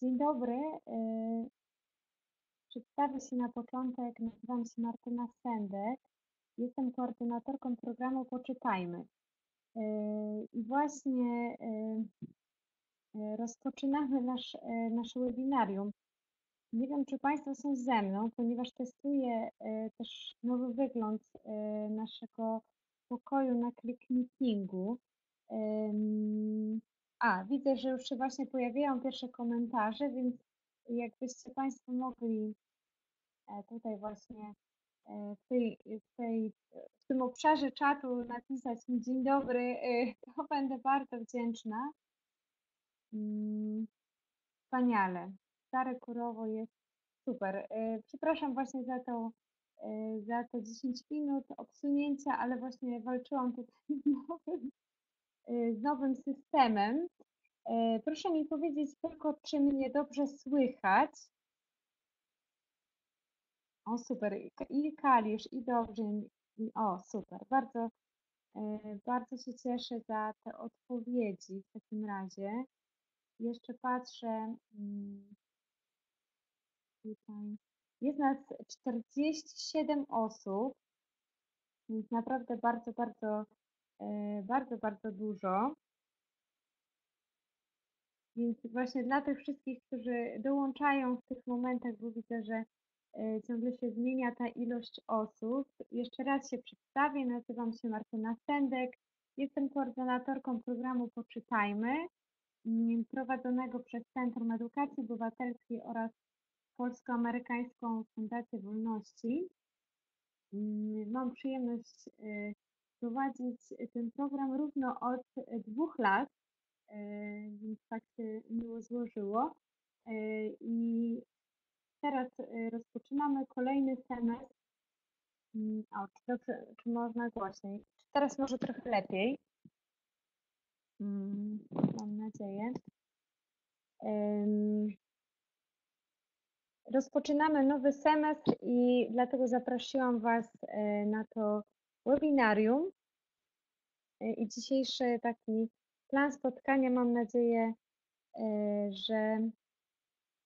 Dzień dobry. y, Przedstawię się na początek. Nazywam się Martyna Sendek. Jestem koordynatorką programu Poczytajmy. Y, I właśnie y, rozpoczynamy nasz, nasze webinarium. Nie wiem, czy Państwo są ze mną, ponieważ testuję też nowy wygląd naszego pokoju na Click Meetingu. A, widzę, że już się właśnie pojawiają pierwsze komentarze, więc jakbyście Państwo mogli e, tutaj właśnie e, w, tej, w, tej, w tym obszarze czatu napisać mi dzień dobry, y, to będę bardzo wdzięczna. Mm, Wspaniale. Stare Kurowo jest super. Przepraszam właśnie za to, za te 10 minut obsunięcia, ale właśnie walczyłam tutaj z nowym, z nowym systemem. E, Proszę mi powiedzieć tylko, czy mnie dobrze słychać. O, super. I Ka- I Kalisz, i dobrze. i- O, super. Bardzo, e, bardzo się cieszę za te odpowiedzi w takim razie. Jeszcze patrzę. mm. Jest nas 47 osób, więc naprawdę bardzo, bardzo, bardzo, bardzo dużo. Więc właśnie dla tych wszystkich, którzy dołączają w tych momentach, bo widzę, że e, ciągle się zmienia ta ilość osób. Jeszcze raz się przedstawię. Nazywam się Martyna Sendek. Jestem koordynatorką programu Poczytajmy, mm, prowadzonego przez Centrum Edukacji Obywatelskiej oraz Polsko-Amerykańską Fundację Wolności. Mm, Mam przyjemność e, prowadzić ten program równo od e, dwóch lat, e, więc tak się miło złożyło. E, I teraz rozpoczynamy kolejny semestr. Mm, O, czy, czy można głośniej? Teraz może trochę lepiej? Mm, Mam nadzieję. Rozpoczynamy nowy semestr i dlatego zaprosiłam Was na to webinarium. E, I dzisiejszy taki plan spotkania mam nadzieję, e, że,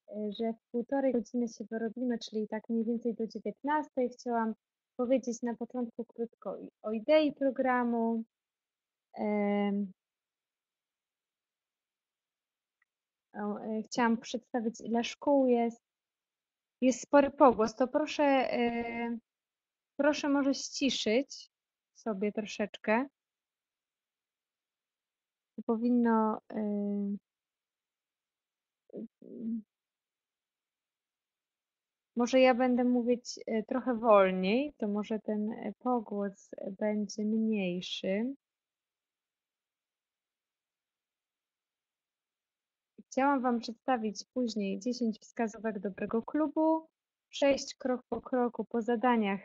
e, że w półtorej godziny się wyrobimy, czyli tak mniej więcej do 19. Chciałam powiedzieć na początku krótko o idei programu. Chciałam przedstawić, ile szkół jest. Jest spory pogłos, to proszę, proszę może ściszyć sobie troszeczkę. To powinno. e, mm, Może ja będę mówić e, trochę wolniej, to może ten pogłos będzie mniejszy. Chciałam Wam przedstawić później 10 wskazówek dobrego klubu, przejść krok po kroku po zadaniach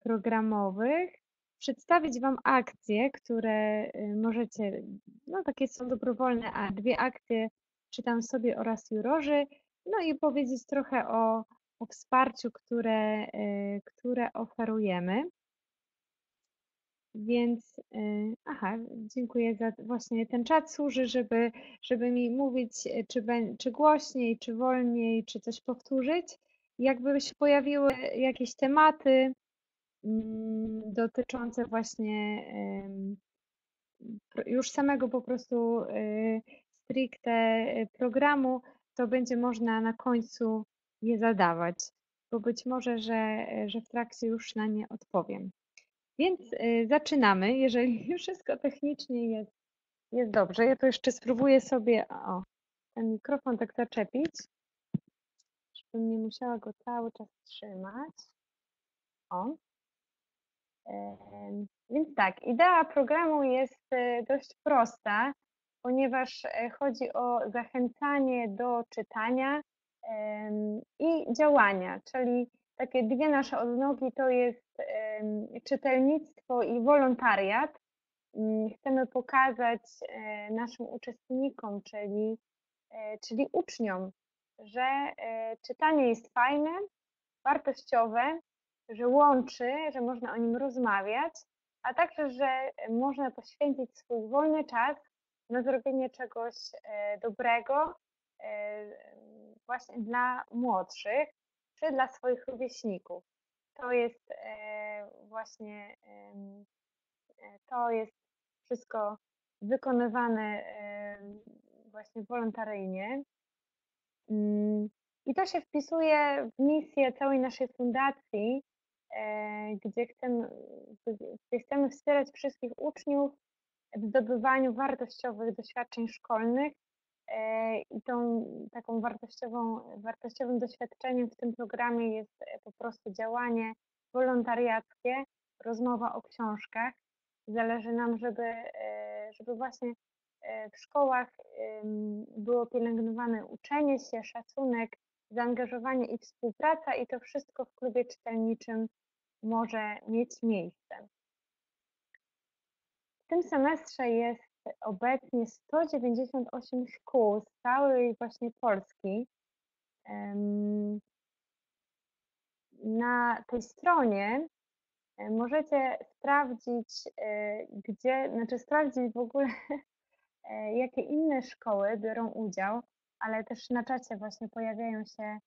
programowych, przedstawić Wam akcje, które e, możecie, no takie są dobrowolne, a dwie akcje czytam sobie oraz jurorzy, no i powiedzieć trochę o, o wsparciu, które, e, które oferujemy. Więc, y, aha, dziękuję za właśnie ten czat służy, żeby, żeby mi mówić, y, czy, czy głośniej, czy wolniej, czy coś powtórzyć. Jakby się pojawiły jakieś tematy dotyczące właśnie już samego po prostu y, stricte y, programu, to będzie można na końcu je zadawać, bo być może, że, że w trakcie już na nie odpowiem. Więc y, zaczynamy. Jeżeli wszystko technicznie jest, jest dobrze, ja to jeszcze spróbuję sobie o, ten mikrofon tak zaczepić, żebym nie musiała go cały czas trzymać. O. Więc tak, idea programu jest y, dość prosta, ponieważ e, chodzi o zachęcanie do czytania i działania, czyli takie dwie nasze odnogi to jest czytelnictwo i wolontariat. Mm, Chcemy pokazać e, naszym uczestnikom, czyli, e, czyli uczniom, że e, czytanie jest fajne, wartościowe, że łączy, że można o nim rozmawiać, a także, że można poświęcić swój wolny czas na zrobienie czegoś e, dobrego e, właśnie dla młodszych czy dla swoich rówieśników. To jest e, właśnie to jest wszystko wykonywane właśnie wolontaryjnie. Mm, I to się wpisuje w misję całej naszej fundacji, gdzie chcemy, gdzie chcemy wspierać wszystkich uczniów w zdobywaniu wartościowych doświadczeń szkolnych e, i tą taką wartościową, wartościowym doświadczeniem w tym programie jest e, po prostu działanie wolontariackie, rozmowa o książkach. Zależy nam, żeby, e, żeby właśnie w szkołach było pielęgnowane uczenie się, szacunek, zaangażowanie i współpraca i to wszystko w klubie czytelniczym może mieć miejsce tym semestrze jest obecnie 198 szkół z całej właśnie Polski. Na tej stronie e, możecie sprawdzić, e, gdzie, znaczy sprawdzić w ogóle, e, jakie inne szkoły biorą udział, ale też na czacie właśnie pojawiają się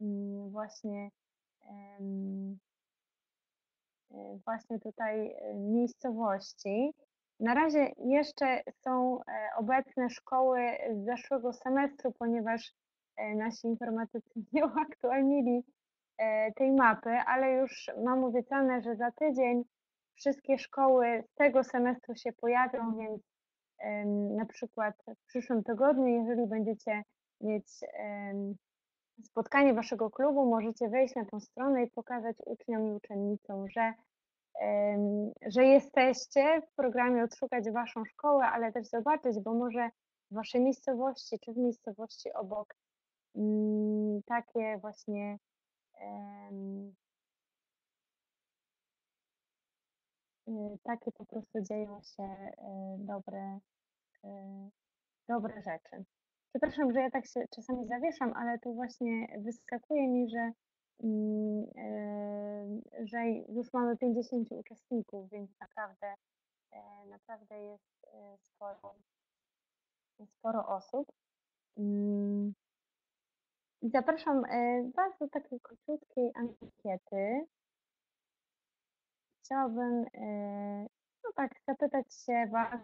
mm, właśnie właśnie tutaj miejscowości. Na razie jeszcze są e, obecne szkoły z zeszłego semestru, ponieważ e, nasi informatycy nie uaktualnili e, tej mapy, ale już mam obiecane, że za tydzień wszystkie szkoły z tego semestru się pojawią, więc na przykład w przyszłym tygodniu, jeżeli będziecie mieć spotkanie waszego klubu, możecie wejść na tą stronę i pokazać uczniom i uczennicom, że że jesteście w programie Odszukać Waszą szkołę, ale też zobaczyć, bo może w Waszej miejscowości czy w miejscowości obok mm, takie właśnie y, takie po prostu dzieją się e, dobre, e, dobre rzeczy. Przepraszam, że ja tak się czasami zawieszam, ale tu właśnie wyskakuje mi, że Mm, że już mamy 50 uczestników, więc naprawdę, e, naprawdę jest e, sporo, sporo osób. Mm. Zapraszam e, Was do takiej króciutkiej ankiety. Chciałabym no tak, zapytać się Was,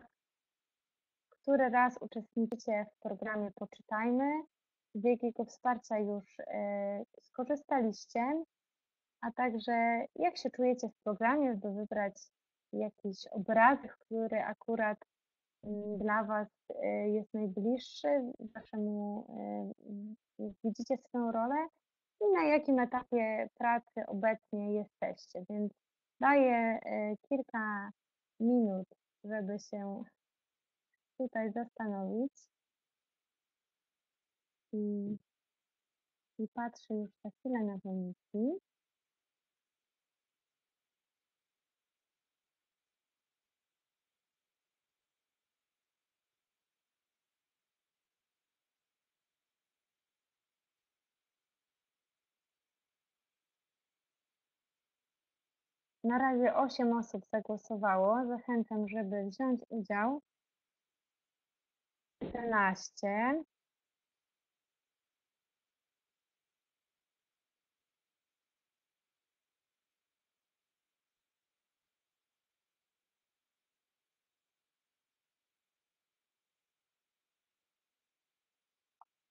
który raz uczestniczycie w programie Poczytajmy, z jakiego wsparcia już e, skorzystaliście, a także jak się czujecie w programie, żeby wybrać jakiś obrazek, który akurat mm, dla Was e, jest najbliższy, waszemu, e, widzicie swoją rolę i na jakim etapie pracy obecnie jesteście. Więc daję kilka minut, żeby się tutaj zastanowić i, i patrzę już za chwilę na wyniki. Na razie 8 osób zagłosowało. Zachęcam, żeby wziąć udział. 14.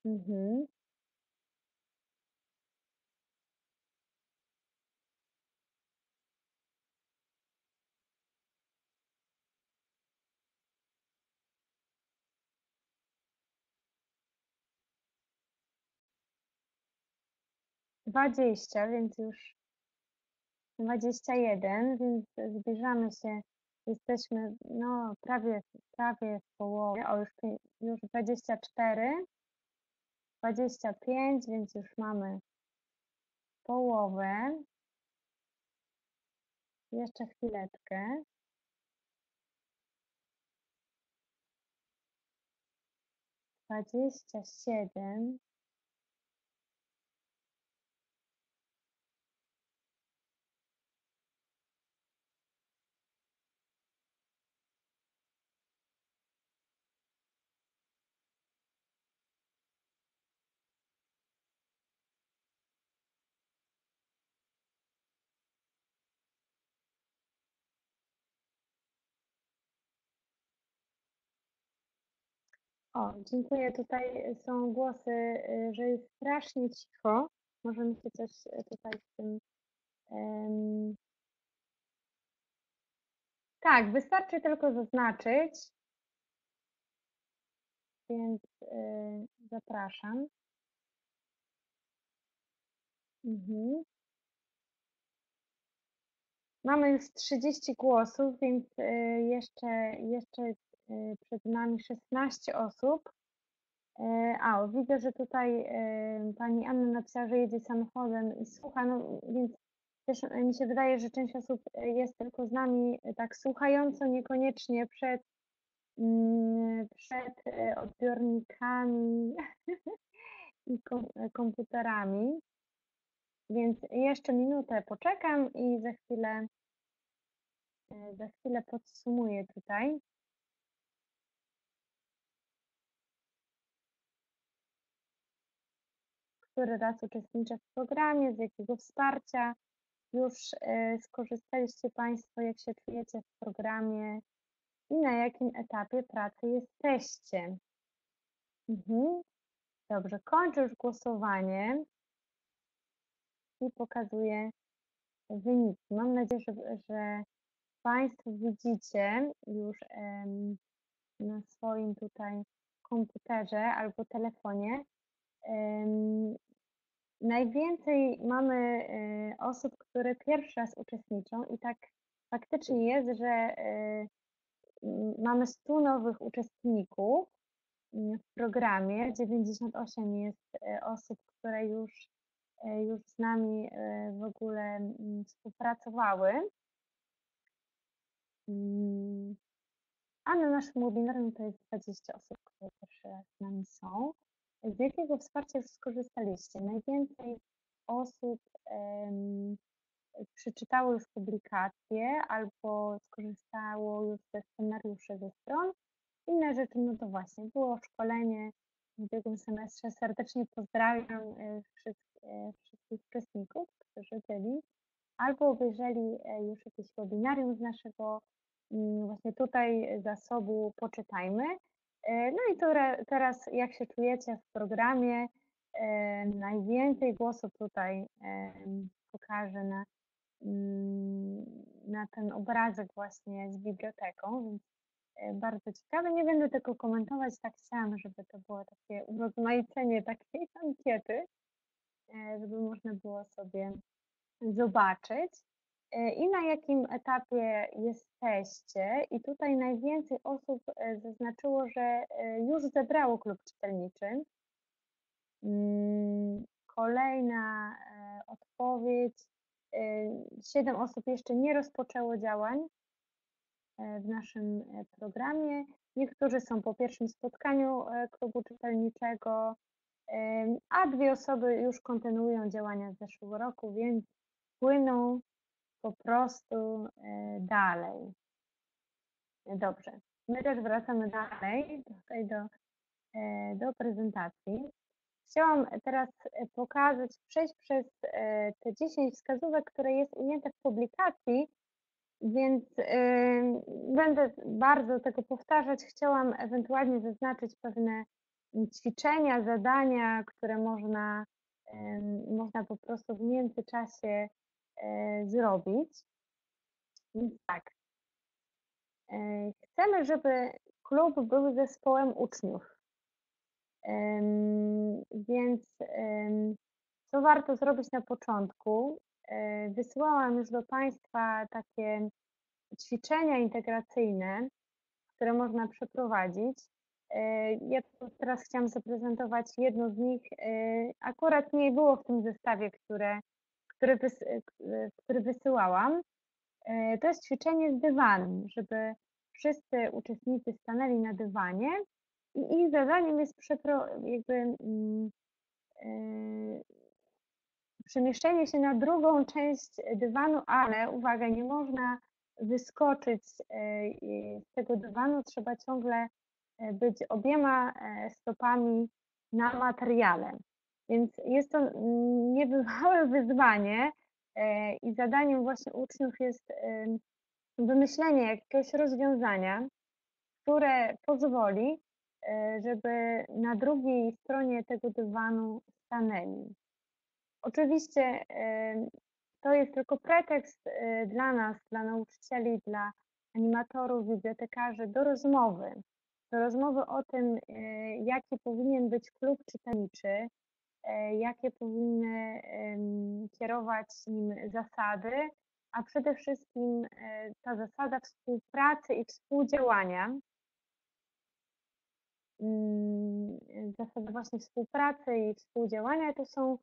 Mhm. Dwadzieścia, więc już dwadzieścia jeden, więc zbliżamy się. Jesteśmy no prawie, prawie w połowie. O, już, już 24. 25, więc już mamy połowę. Jeszcze chwileczkę. Dwadzieścia siedem. O, dziękuję. Tutaj są głosy, y, że jest strasznie cicho. Może mi się coś y, tutaj z tym. em, Tak, wystarczy tylko zaznaczyć, więc y, zapraszam. Mhm. Mamy już 30 głosów, więc y, jeszcze, jeszcze przed nami 16 osób. Y, A, widzę, że tutaj y, pani Anna napisała, że jedzie samochodem i słucha, no więc też y, mi się wydaje, że część osób y, jest tylko z nami y, tak słuchająco, niekoniecznie przed, mm, przed y, odbiornikami i kom, y, komputerami. Więc jeszcze minutę poczekam i za chwilę, y, za chwilę podsumuję tutaj. Który raz uczestniczę w programie, z jakiego wsparcia już y, skorzystaliście Państwo, jak się czujecie w programie i na jakim etapie pracy jesteście. Mhm. Dobrze, kończę już głosowanie i pokazuję wyniki. Mam nadzieję, że, że Państwo widzicie już em, na swoim tutaj komputerze albo telefonie. Najwięcej mamy e, osób, które pierwszy raz uczestniczą i tak faktycznie jest, że m, mamy 100 nowych uczestników m, w programie. 98 jest osób, które już, już z nami w ogóle m, współpracowały. Mm, A na naszym webinarze to jest 20 osób, które pierwszy raz z nami są. Z jakiego wsparcia skorzystaliście? Najwięcej osób em, przeczytało już publikacje albo skorzystało już ze scenariuszy ze stron. Inne rzeczy, no to właśnie, było szkolenie w ubiegłym semestrze. Serdecznie pozdrawiam e, wszystkich, e, wszystkich uczestników, którzy byli albo obejrzeli e, już jakieś webinarium z naszego mm, właśnie tutaj zasobu Poczytajmy. E, No i teraz jak się czujecie w programie, e, najwięcej głosów tutaj em, pokażę na, mm, na ten obrazek właśnie z biblioteką, więc e, bardzo ciekawe. Nie będę tego komentować, tak chciałam, żeby to było takie urozmaicenie takiej ankiety, e, żeby można było sobie zobaczyć e, i na jakim etapie jesteście. I tutaj najwięcej osób e, zaznaczyło, że e, już zebrało klub czytelniczy. Mm, Kolejna e, odpowiedź. e, Siedem osób jeszcze nie rozpoczęło działań e, w naszym e, programie. Niektórzy są po pierwszym spotkaniu e, klubu czytelniczego, a dwie osoby już kontynuują działania z zeszłego roku, więc płyną po prostu e, dalej. Dobrze. My też wracamy dalej tutaj do, e, do prezentacji. Chciałam teraz e, pokazać, przejść przez te 10 wskazówek, które jest ujęte w publikacji, więc będę bardzo tego powtarzać. Chciałam ewentualnie zaznaczyć pewne ćwiczenia, zadania, które można, można po prostu w międzyczasie e, zrobić. Więc tak. E, Chcemy, żeby klub był zespołem uczniów. Więc co warto zrobić na początku? E, Wysyłałam już do Państwa takie ćwiczenia integracyjne, które można przeprowadzić. Ja teraz chciałam zaprezentować jedno z nich. Akurat nie było w tym zestawie, które, który, e, który wysyłałam. E, To jest ćwiczenie z dywanem, żeby wszyscy uczestnicy stanęli na dywanie i ich zadaniem jest przepro, jakby e, przemieszczenie się na drugą część dywanu, ale uwaga, nie można wyskoczyć z tego dywanu, trzeba ciągle być obiema stopami na materiale. Więc jest to mm, niebywałe wyzwanie e, i zadaniem właśnie uczniów jest wymyślenie jakiegoś rozwiązania, które pozwoli e, żeby na drugiej stronie tego dywanu stanęli. Oczywiście to jest tylko pretekst e, dla nas, dla nauczycieli, dla animatorów, bibliotekarzy do rozmowy. Do rozmowy o tym, jaki powinien być klub czytelniczy, jakie powinny kierować nim zasady, a przede wszystkim ta zasada współpracy i współdziałania, mm, zasada właśnie współpracy i współdziałania to są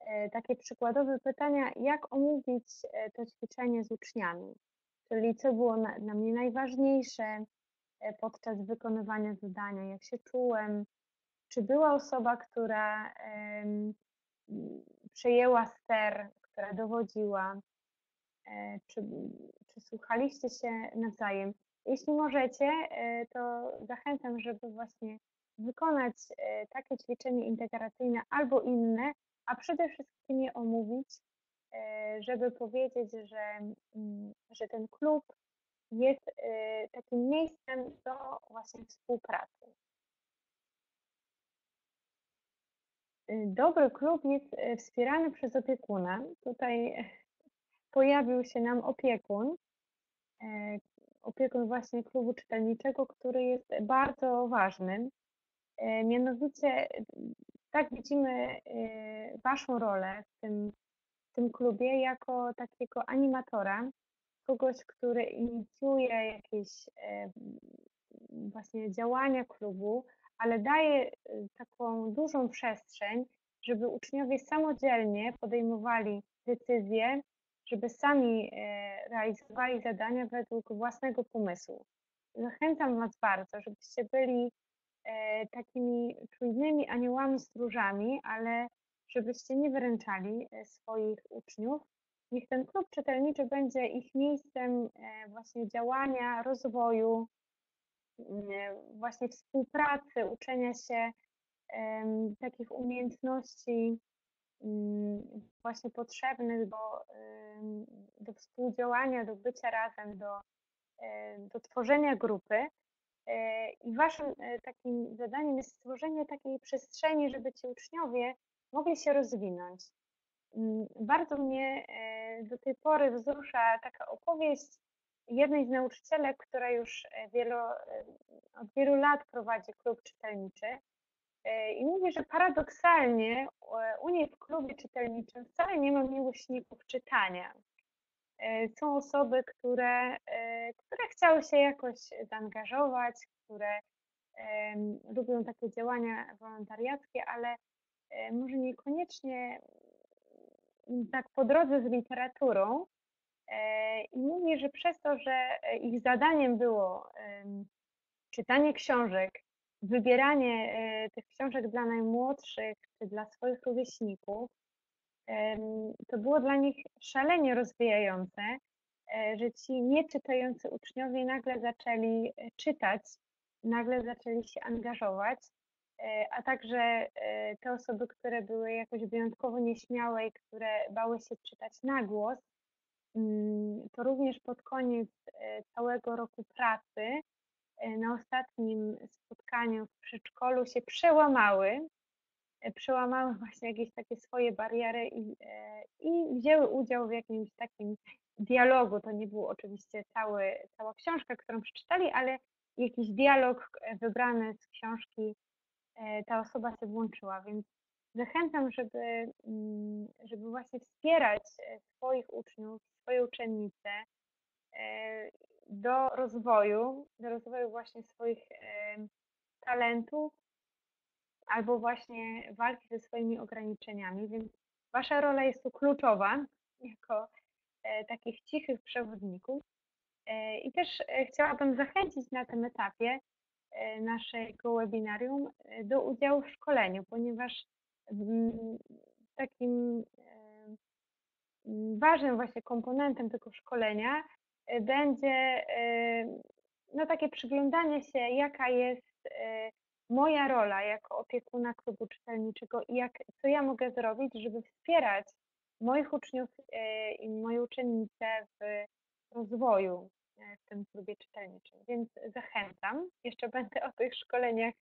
e, takie przykładowe pytania, jak omówić e, to ćwiczenie z uczniami, czyli co było dla mnie najważniejsze e, podczas wykonywania zadania, jak się czułem, czy była osoba, która przejęła ster, która dowodziła, czy, czy słuchaliście się nawzajem. Jeśli możecie, e, to zachęcam, żeby właśnie wykonać e, takie ćwiczenie integracyjne albo inne, a przede wszystkim je omówić, e, żeby powiedzieć, że, mm, że ten klub jest takim miejscem do właśnie współpracy. Dobry klub jest wspierany przez opiekuna. Tutaj pojawił się nam opiekun, opiekun właśnie klubu czytelniczego, który jest bardzo ważny. Mianowicie, tak widzimy Waszą rolę w tym, w tym klubie jako takiego animatora, kogoś, który inicjuje jakieś właśnie działania klubu, ale daje taką dużą przestrzeń, żeby uczniowie samodzielnie podejmowali decyzje, żeby sami e, realizowali zadania według własnego pomysłu. Zachęcam Was bardzo, żebyście byli e, takimi czujnymi aniołami stróżami, ale żebyście nie wyręczali e, swoich uczniów. Niech ten klub czytelniczy będzie ich miejscem właśnie działania, rozwoju, właśnie współpracy, uczenia się takich umiejętności właśnie potrzebnych do, do współdziałania, do bycia razem, do, do tworzenia grupy. E, I waszym e, takim zadaniem jest stworzenie takiej przestrzeni, żeby ci uczniowie mogli się rozwinąć. Bardzo mnie e, do tej pory wzrusza taka opowieść jednej z nauczycielek, która już wielo, od wielu lat prowadzi klub czytelniczy. E, I mówię, że paradoksalnie e, u niej w klubie czytelniczym wcale nie ma miłośników czytania. E, są osoby, które, które chciały się jakoś zaangażować, które lubią takie działania wolontariackie, ale może niekoniecznie tak po drodze z literaturą. I mówię, że przez to, że ich zadaniem było czytanie książek, wybieranie e, tych książek dla najmłodszych czy dla swoich rówieśników, to było dla nich szalenie rozwijające, e, że ci nieczytający uczniowie nagle zaczęli e, czytać, nagle zaczęli się angażować, a także te osoby, które były jakoś wyjątkowo nieśmiałe i które bały się czytać na głos, to również pod koniec całego roku pracy E, na ostatnim spotkaniu w przedszkolu się przełamały, e, przełamały właśnie jakieś takie swoje bariery i, e, i wzięły udział w jakimś takim dialogu. To nie był oczywiście cały, cała książka, którą przeczytali, ale jakiś dialog wybrany z książki ta osoba się włączyła, więc zachęcam, żeby, mm, żeby właśnie wspierać swoich uczniów, swoje uczennice do rozwoju, do rozwoju właśnie swoich talentów albo właśnie walki ze swoimi ograniczeniami, więc Wasza rola jest tu kluczowa jako e, takich cichych przewodników. E, I też e, chciałabym zachęcić na tym etapie naszego webinarium do udziału w szkoleniu, ponieważ takim ważnym właśnie komponentem tego szkolenia Y, będzie no, takie przyglądanie się, jaka jest y, moja rola jako opiekuna klubu czytelniczego i jak, co ja mogę zrobić, żeby wspierać moich uczniów i moje uczennice w rozwoju w tym klubie czytelniczym. Więc zachęcam. Jeszcze będę o tych szkoleniach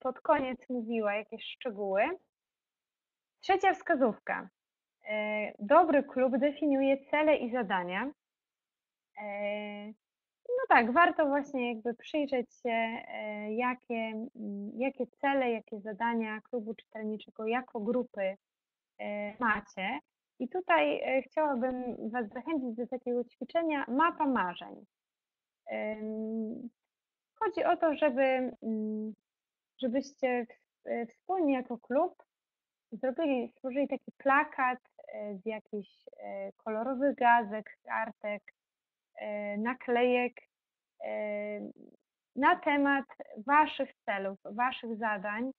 pod koniec mówiła jakieś szczegóły. Trzecia wskazówka. E, Dobry klub definiuje cele i zadania. E, No tak, warto właśnie jakby przyjrzeć się, e, jakie, jakie cele, jakie zadania klubu czytelniczego jako grupy macie. I tutaj chciałabym Was zachęcić do takiego ćwiczenia mapa marzeń. Chodzi o to, żeby, żebyście e, wspólnie jako klub zrobili, stworzyli taki plakat e, z jakichś e, kolorowych gazek, kartek, naklejek na temat Waszych celów, Waszych zadań,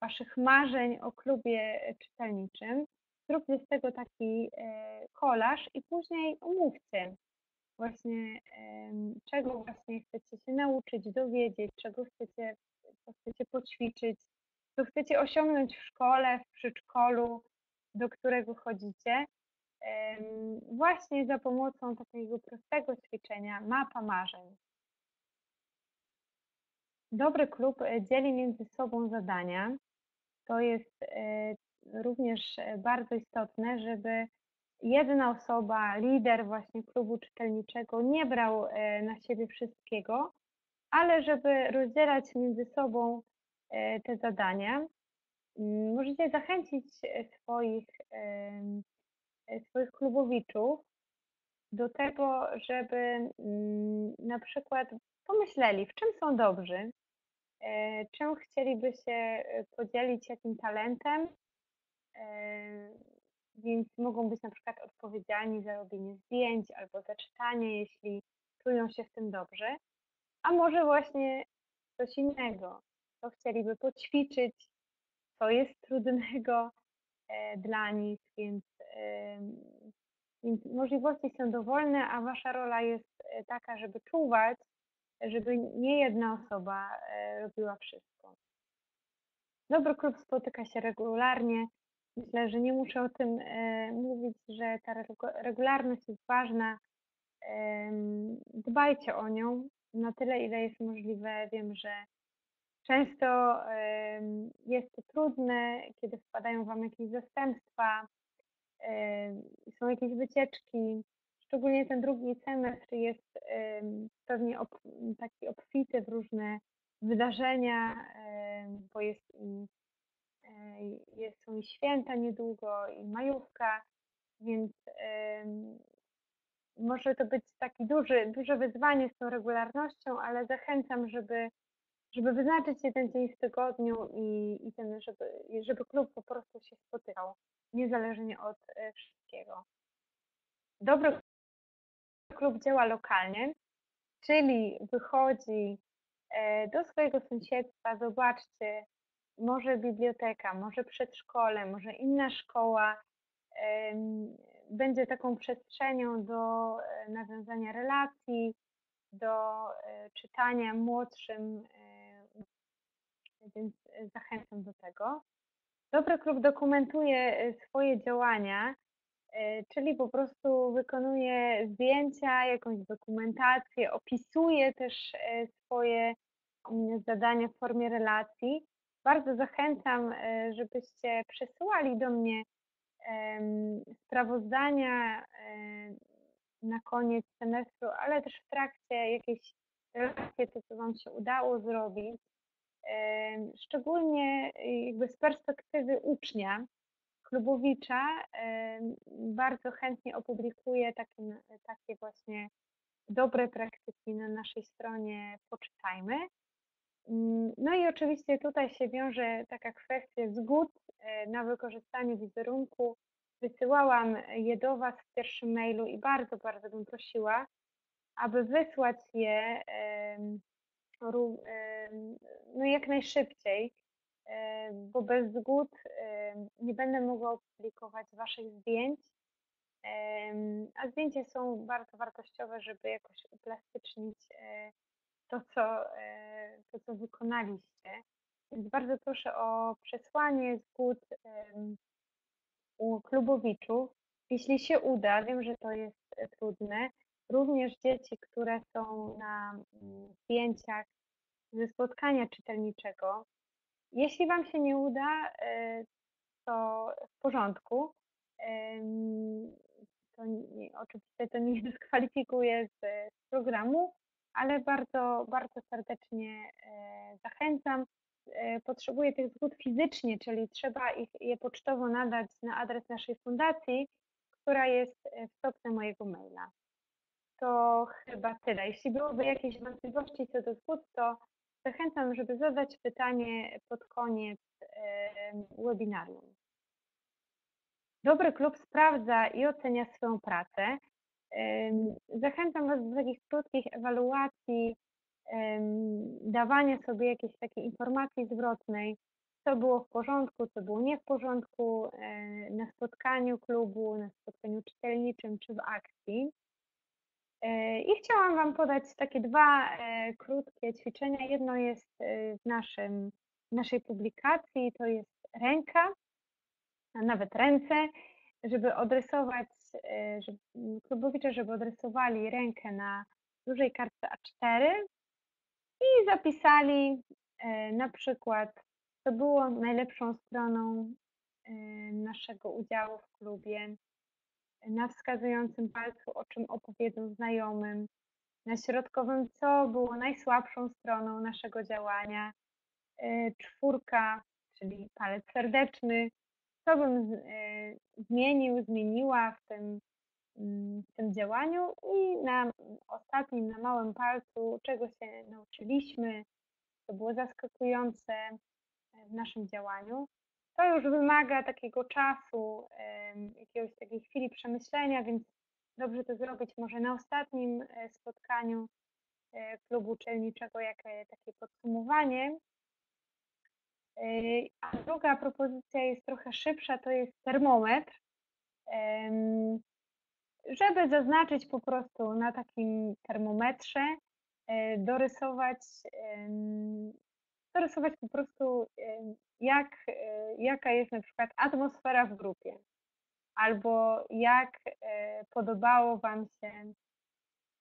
Waszych marzeń o klubie czytelniczym. Zróbcie z tego taki kolaż i później omówcie właśnie czego właśnie chcecie się nauczyć, dowiedzieć, czego chcecie, chcecie poćwiczyć, co chcecie osiągnąć w szkole, w przedszkolu, do którego chodzicie. Właśnie za pomocą takiego prostego ćwiczenia mapa marzeń. Dobry klub e, dzieli między sobą zadania. To jest e, również e, bardzo istotne, żeby jedna osoba, lider właśnie klubu czytelniczego nie brał na siebie wszystkiego, ale żeby rozdzielać między sobą e, te zadania. Mm, Możecie zachęcić e, swoich, e, swoich klubowiczów do tego, żeby mm, na przykład pomyśleli, w czym są dobrzy, czym chcieliby się podzielić, jakim talentem. Więc mogą być na przykład odpowiedzialni za robienie zdjęć albo za czytanie, jeśli czują się w tym dobrze. A może właśnie coś innego, co chcieliby poćwiczyć, co jest trudnego e, dla nich, więc, em, więc możliwości są dowolne, a wasza rola jest e, taka, żeby czuwać, żeby nie jedna osoba e, robiła wszystko. Dobry klub spotyka się regularnie. Myślę, że nie muszę o tym e, mówić, że ta regu- regularność jest ważna. Dbajcie o nią na tyle, ile jest możliwe. Wiem, że często jest to trudne, kiedy wpadają Wam jakieś zastępstwa, są jakieś wycieczki. Szczególnie ten drugi semestr jest pewnie ob, taki obfity w różne wydarzenia, bo jest i jest, są i święta niedługo, i majówka, więc może to być taki duży, duże wyzwanie z tą regularnością, ale zachęcam, żeby, żeby wyznaczyć jeden dzień w tygodniu i, i ten, żeby, żeby klub po prostu się spotykał, niezależnie od e, wszystkiego. Dobry klub działa lokalnie, czyli wychodzi e, do swojego sąsiedztwa, zobaczcie, może biblioteka, może przedszkole, może inna szkoła będzie taką przestrzenią do e, nawiązania relacji, do e, czytania młodszym, e, więc zachęcam do tego. Dobry klub dokumentuje swoje działania, czyli po prostu wykonuje zdjęcia, jakąś dokumentację, opisuje też swoje mm, zadania w formie relacji. Bardzo zachęcam, żebyście przesyłali do mnie sprawozdania na koniec semestru, ale też w trakcie jakiejś relacji, to co Wam się udało zrobić. Szczególnie y, jakby z perspektywy ucznia, klubowicza, bardzo chętnie opublikuję takie, takie właśnie dobre praktyki na naszej stronie Poczytajmy. Mm, No i oczywiście tutaj się wiąże taka kwestia zgód e, na wykorzystanie wizerunku. Wysyłałam je do Was w pierwszym mailu i bardzo, bardzo bym prosiła, aby wysłać je no jak najszybciej, e, bo bez zgód nie będę mogła opublikować Waszych zdjęć. A zdjęcia są bardzo wartościowe, żeby jakoś uplastycznić e, to, co, e, to, co wykonaliście. Więc bardzo proszę o przesłanie zgód u klubowiczów. Jeśli się uda, wiem, że to jest e, trudne, również dzieci, które są na mm, zdjęciach, ze spotkania czytelniczego. Jeśli Wam się nie uda, e, to w porządku. To nie, oczywiście to nie dyskwalifikuje z, z programu, ale bardzo, bardzo serdecznie e, zachęcam. E, potrzebuję tych zgód fizycznie, czyli trzeba ich, je pocztowo nadać na adres naszej fundacji, która jest w stopce mojego maila. To chyba tyle. Jeśli byłyby jakieś wątpliwości co do zgód, to zachęcam, żeby zadać pytanie pod koniec webinarium. Dobry klub sprawdza i ocenia swoją pracę. Zachęcam Was do takich krótkich ewaluacji, dawania sobie jakiejś takiej informacji zwrotnej, co było w porządku, co było nie w porządku na spotkaniu klubu, na spotkaniu czytelniczym czy w akcji. E, I chciałam Wam podać takie dwa e, krótkie ćwiczenia. Jedno jest e, w naszym, naszej publikacji, to jest ręka, a nawet ręce, żeby odrysować, żeby, klubowicze, żeby odrysowali rękę na dużej kartce A4 i zapisali na przykład, co było najlepszą stroną naszego udziału w klubie, na wskazującym palcu, o czym opowiedzą znajomym, na środkowym, co było najsłabszą stroną naszego działania, e, czwórka, czyli palec serdeczny, co bym e, zmienił, zmieniła w tym, mm, w tym działaniu i na ostatnim, na małym palcu, czego się nauczyliśmy, co było zaskakujące w naszym działaniu to już wymaga takiego czasu, jakiegoś takiej chwili przemyślenia, więc dobrze to zrobić może na ostatnim e, spotkaniu e, klubu uczelniczego, jak takie podsumowanie. E, a druga propozycja jest trochę szybsza, to jest termometr. Żeby zaznaczyć po prostu na takim termometrze, dorysować, dorysować po prostu jak, e, jaka jest na przykład atmosfera w grupie, albo jak e, podobało Wam się,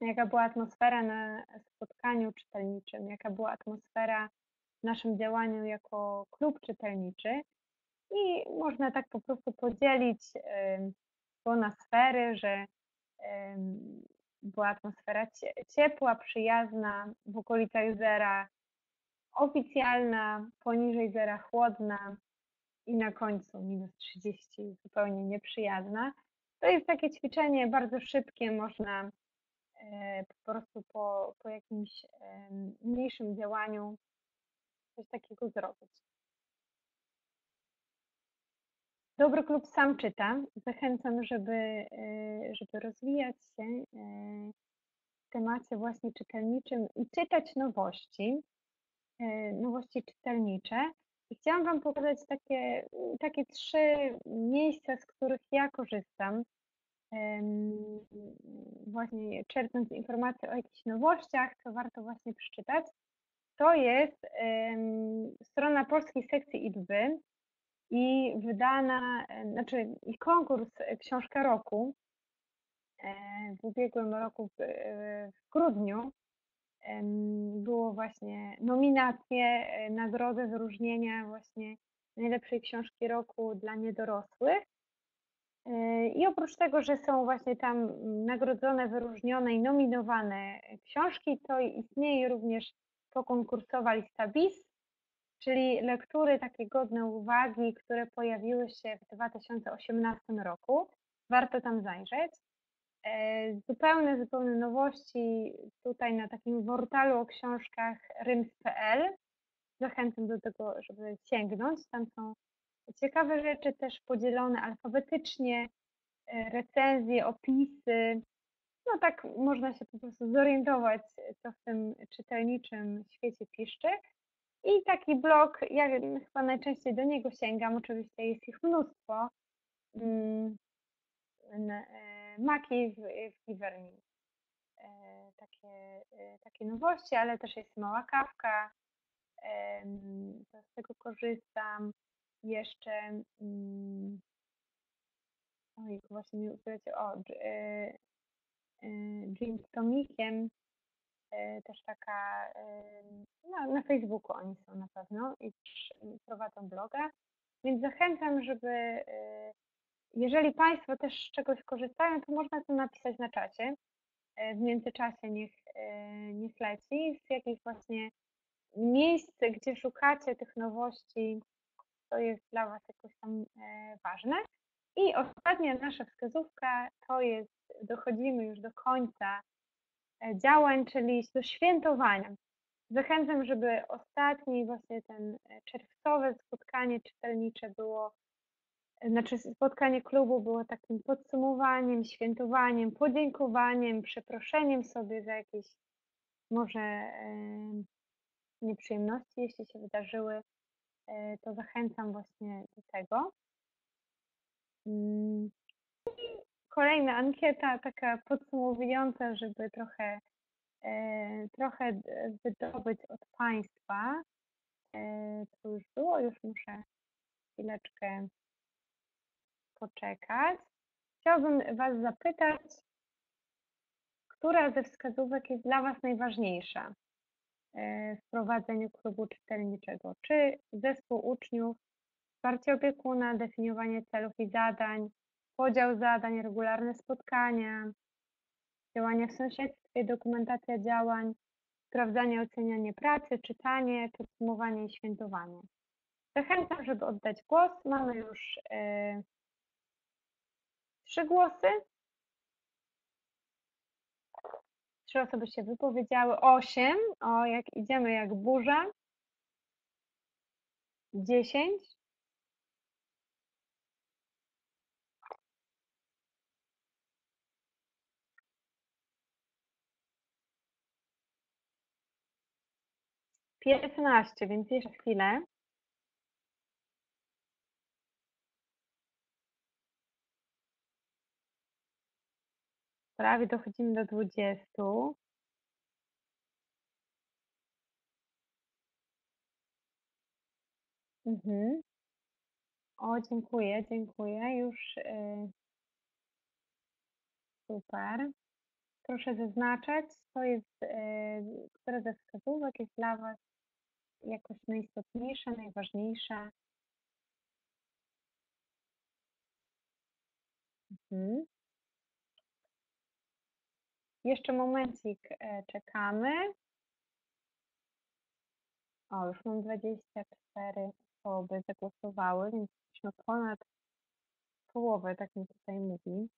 jaka była atmosfera na spotkaniu czytelniczym, jaka była atmosfera naszym działaniu jako klub czytelniczy. I można tak po prostu podzielić to na sfery, że była atmosfera ciepła, przyjazna, w okolicach zera oficjalna, poniżej zera chłodna i na końcu minus 30 zupełnie nieprzyjazna. To jest takie ćwiczenie bardzo szybkie, można e, po prostu po, po jakimś mniejszym działaniu coś takiego zrobić. Dobry klub sam czyta. Zachęcam, żeby, e, żeby rozwijać się e, w temacie właśnie czytelniczym i czytać nowości. E, nowości czytelnicze. I chciałam Wam pokazać takie, takie trzy miejsca, z których ja korzystam. Właśnie czerpiąc informacje o jakichś nowościach, co warto właśnie przeczytać. To jest strona polskiej sekcji IDWY i wydana, znaczy i konkurs Książka Roku e, w ubiegłym roku w, w grudniu było właśnie nominacje, e, nagrody, wyróżnienia właśnie najlepszej książki roku dla niedorosłych. E, I oprócz tego, że są właśnie tam nagrodzone, wyróżnione i nominowane książki, to istnieje również pokonkursowa lista BIS, czyli lektury takie godne uwagi, które pojawiły się w 2018 roku. Warto tam zajrzeć. E, zupełne, zupełne nowości tutaj na takim portalu o książkach ryms.pl. Zachęcam do tego, żeby sięgnąć. Tam są ciekawe rzeczy też podzielone alfabetycznie, e, recenzje, opisy. No tak można się po prostu zorientować, co w tym czytelniczym świecie piszczy. I taki blog, ja chyba najczęściej do niego sięgam, oczywiście jest ich mnóstwo. Mm, e, maki w, w. E, takie, e, takie nowości, ale też jest mała kawka, z tego korzystam. Jeszcze mm, oj, właśnie mi ukrycie, o, e, Jean z Tomikiem e, też taka, no, na Facebooku oni są na pewno i prowadzą bloga, więc zachęcam, żeby jeżeli Państwo też z czegoś korzystają, to można to napisać na czacie. W międzyczasie niech, niech leci z jakiejś właśnie miejsce, gdzie szukacie tych nowości, to jest dla Was jakoś tam ważne. I ostatnia nasza wskazówka to jest, dochodzimy już do końca e, działań, czyli do świętowania. Zachęcam, żeby ostatni właśnie ten e, czerwcowe spotkanie czytelnicze było, znaczy spotkanie klubu było takim podsumowaniem, świętowaniem, podziękowaniem, przeproszeniem sobie za jakieś może nieprzyjemności, jeśli się wydarzyły, e, to zachęcam właśnie do tego. Mm. Kolejna ankieta, taka podsumowująca, żeby trochę, e, trochę wydobyć od Państwa. To e, już było, już muszę chwileczkę poczekać. Chciałabym Was zapytać, która ze wskazówek jest dla Was najważniejsza? E, w prowadzeniu klubu czytelniczego, czy zespół uczniów, wsparcie opiekuna, definiowanie celów i zadań, podział zadań, regularne spotkania, działania w sąsiedztwie, dokumentacja działań, sprawdzanie, ocenianie pracy, czytanie, podsumowanie i świętowanie. Zachęcam, żeby oddać głos. Mamy już yy, trzy głosy. Trzy osoby się wypowiedziały. Osiem. O, jak idziemy jak burza. Dziesięć. Piętnaście, więc jeszcze chwilę. Prawie dochodzimy do dwudziestu. Mhm. O, dziękuję, dziękuję. Już y, super. Proszę zaznaczać, co jest, y, które ze wskazówek jest dla Was jakoś najistotniejsze, najważniejsze. Mhm. Jeszcze momencik e, czekamy. O, już mam 24 osoby zagłosowały, więc jesteśmy ponad połowę, tak mi tutaj mówi.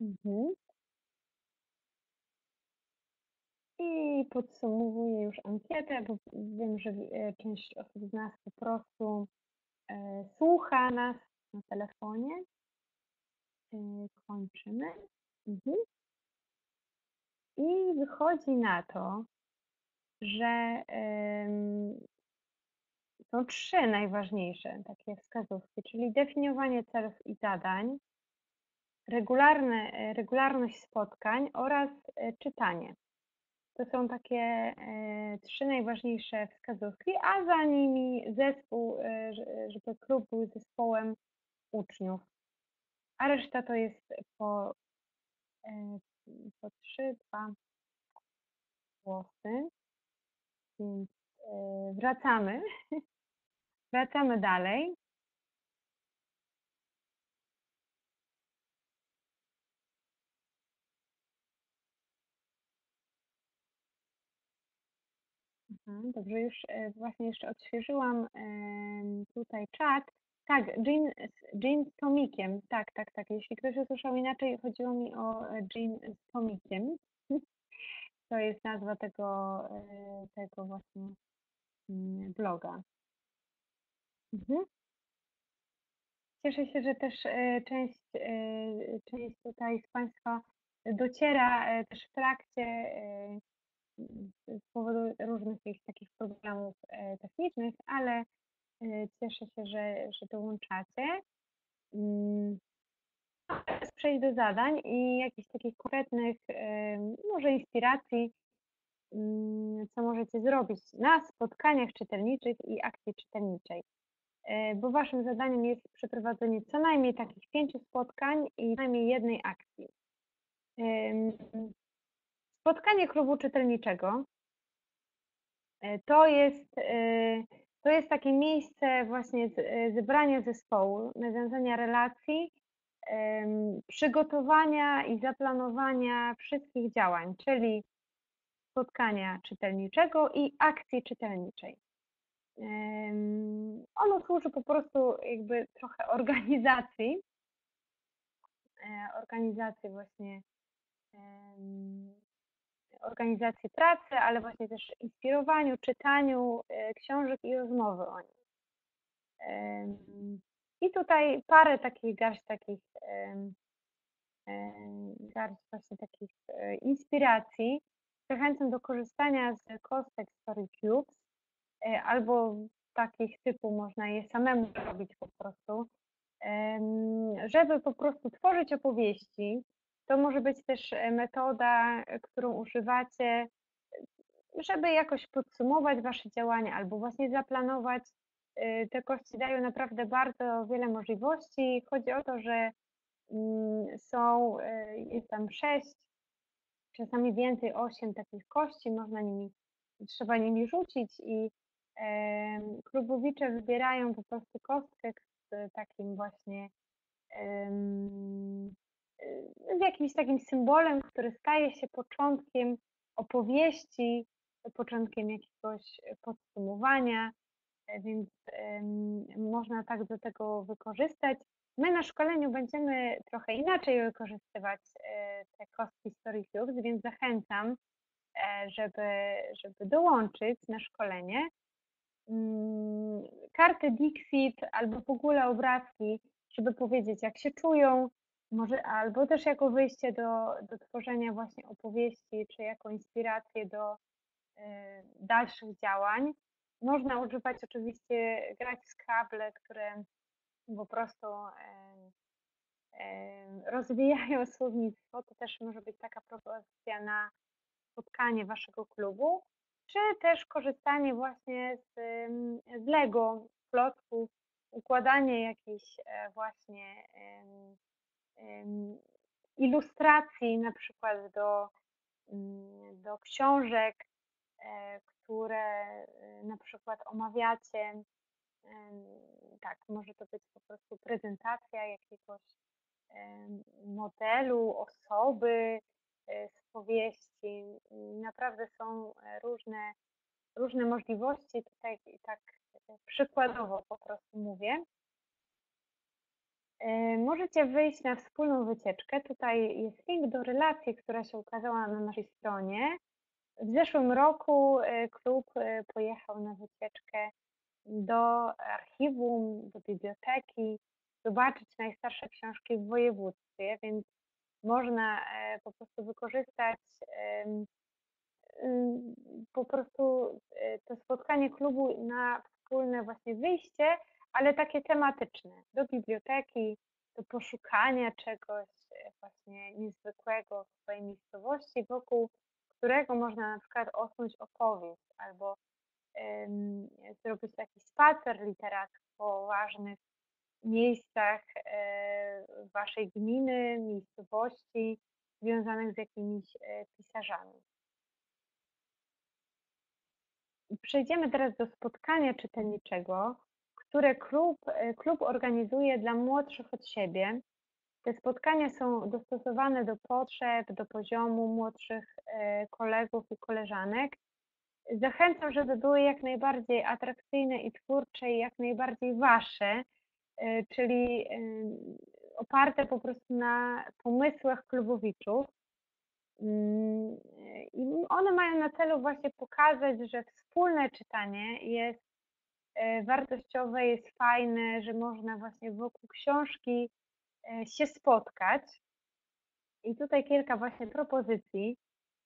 Mhm. I podsumowuję już ankietę, bo wiem, że e, część osób z nas po prostu E, słucha nas na telefonie. E, kończymy. Mhm. I wychodzi na to, że są trzy najważniejsze takie wskazówki, czyli definiowanie celów i zadań, regularne, regularność spotkań oraz czytanie. To są takie e, trzy najważniejsze wskazówki, a za nimi zespół, e, żeby klub był zespołem uczniów. A reszta to jest po, e, po trzy, dwa głosy. Więc wracamy. wracamy dalej. Dobrze, już e, właśnie jeszcze odświeżyłam tutaj czat. Tak, Jean, Jean z Tomikiem, tak, tak, tak. Jeśli ktoś usłyszał inaczej, chodziło mi o e, Jean z Tomikiem. To jest nazwa tego, e, tego właśnie mm, bloga. Mhm. Cieszę się, że też część, część tutaj z Państwa dociera też w trakcie z powodu różnych jakichś takich problemów e, technicznych, ale e, cieszę się, że, że dołączacie. Mm, teraz przejść do zadań i jakichś takich konkretnych, e, może inspiracji, mm, co możecie zrobić na spotkaniach czytelniczych i akcji czytelniczej. bo waszym zadaniem jest przeprowadzenie co najmniej takich pięciu spotkań i co najmniej jednej akcji. Spotkanie klubu czytelniczego e, to jest, e, to jest takie miejsce właśnie e, zebrania zespołu, nawiązania relacji, przygotowania i zaplanowania wszystkich działań, czyli spotkania czytelniczego i akcji czytelniczej. Ono służy po prostu jakby trochę organizacji, organizacji właśnie organizacji pracy, ale właśnie też inspirowaniu, czytaniu e, książek i rozmowy o nich. I tutaj parę takich, garść takich, garść właśnie takich e, inspiracji. Zachęcam do korzystania z kostek Story Cubes e, albo takich typu można je samemu robić po prostu, żeby po prostu tworzyć opowieści. To może być też e, metoda, e, którą używacie, żeby jakoś podsumować Wasze działania albo właśnie zaplanować. Te kości dają naprawdę bardzo wiele możliwości. Chodzi o to, że mm, są, jest tam sześć, czasami więcej, osiem takich kości, można nimi, trzeba nimi rzucić i klubowicze wybierają po prostu kostkę z takim właśnie jakimś takim symbolem, który staje się początkiem opowieści, początkiem jakiegoś podsumowania, e, więc można tak do tego wykorzystać. My na szkoleniu będziemy trochę inaczej wykorzystywać e, te kostki Story więc zachęcam, e, żeby, żeby dołączyć na szkolenie. Mm, Karty Dixit albo w ogóle obrazki, żeby powiedzieć, jak się czują, może albo też jako wyjście do, do tworzenia właśnie opowieści, czy jako inspirację do e, dalszych działań. Można używać oczywiście, grać w Scrabble, które po prostu em, em, rozwijają słownictwo. To też może być taka propozycja na spotkanie waszego klubu, czy też korzystanie właśnie z, z Lego, klocków, układanie jakichś właśnie ilustracji na przykład do, mm, do książek, e, które e, na przykład omawiacie. Tak, może to być po prostu prezentacja jakiegoś modelu, osoby e, z powieści. Naprawdę są różne, różne możliwości. Tutaj tak przykładowo po prostu mówię. E, Możecie wyjść na wspólną wycieczkę. Tutaj jest link do relacji, która się ukazała na naszej stronie. W zeszłym roku e, klub e, pojechał na wycieczkę do archiwum, do biblioteki, zobaczyć najstarsze książki w województwie, więc można po prostu wykorzystać po prostu to spotkanie klubu na wspólne właśnie wyjście, ale takie tematyczne, do biblioteki, do poszukania czegoś e, właśnie niezwykłego w swojej miejscowości, wokół którego można na przykład osnuć opowieść albo em, zrobić taki spacer literacki po ważnych miejscach e, waszej gminy, miejscowości związanych z jakimiś e, pisarzami. Przejdziemy teraz do spotkania czytelniczego, które klub, e, klub organizuje dla młodszych od siebie. Te spotkania są dostosowane do potrzeb, do poziomu młodszych e, kolegów i koleżanek. Zachęcam, żeby były jak najbardziej atrakcyjne i twórcze i jak najbardziej wasze, e, czyli oparte po prostu na pomysłach klubowiczów. Mm, I one mają na celu właśnie pokazać, że wspólne czytanie jest wartościowe, jest fajne, że można właśnie wokół książki e, się spotkać. I tutaj kilka właśnie propozycji.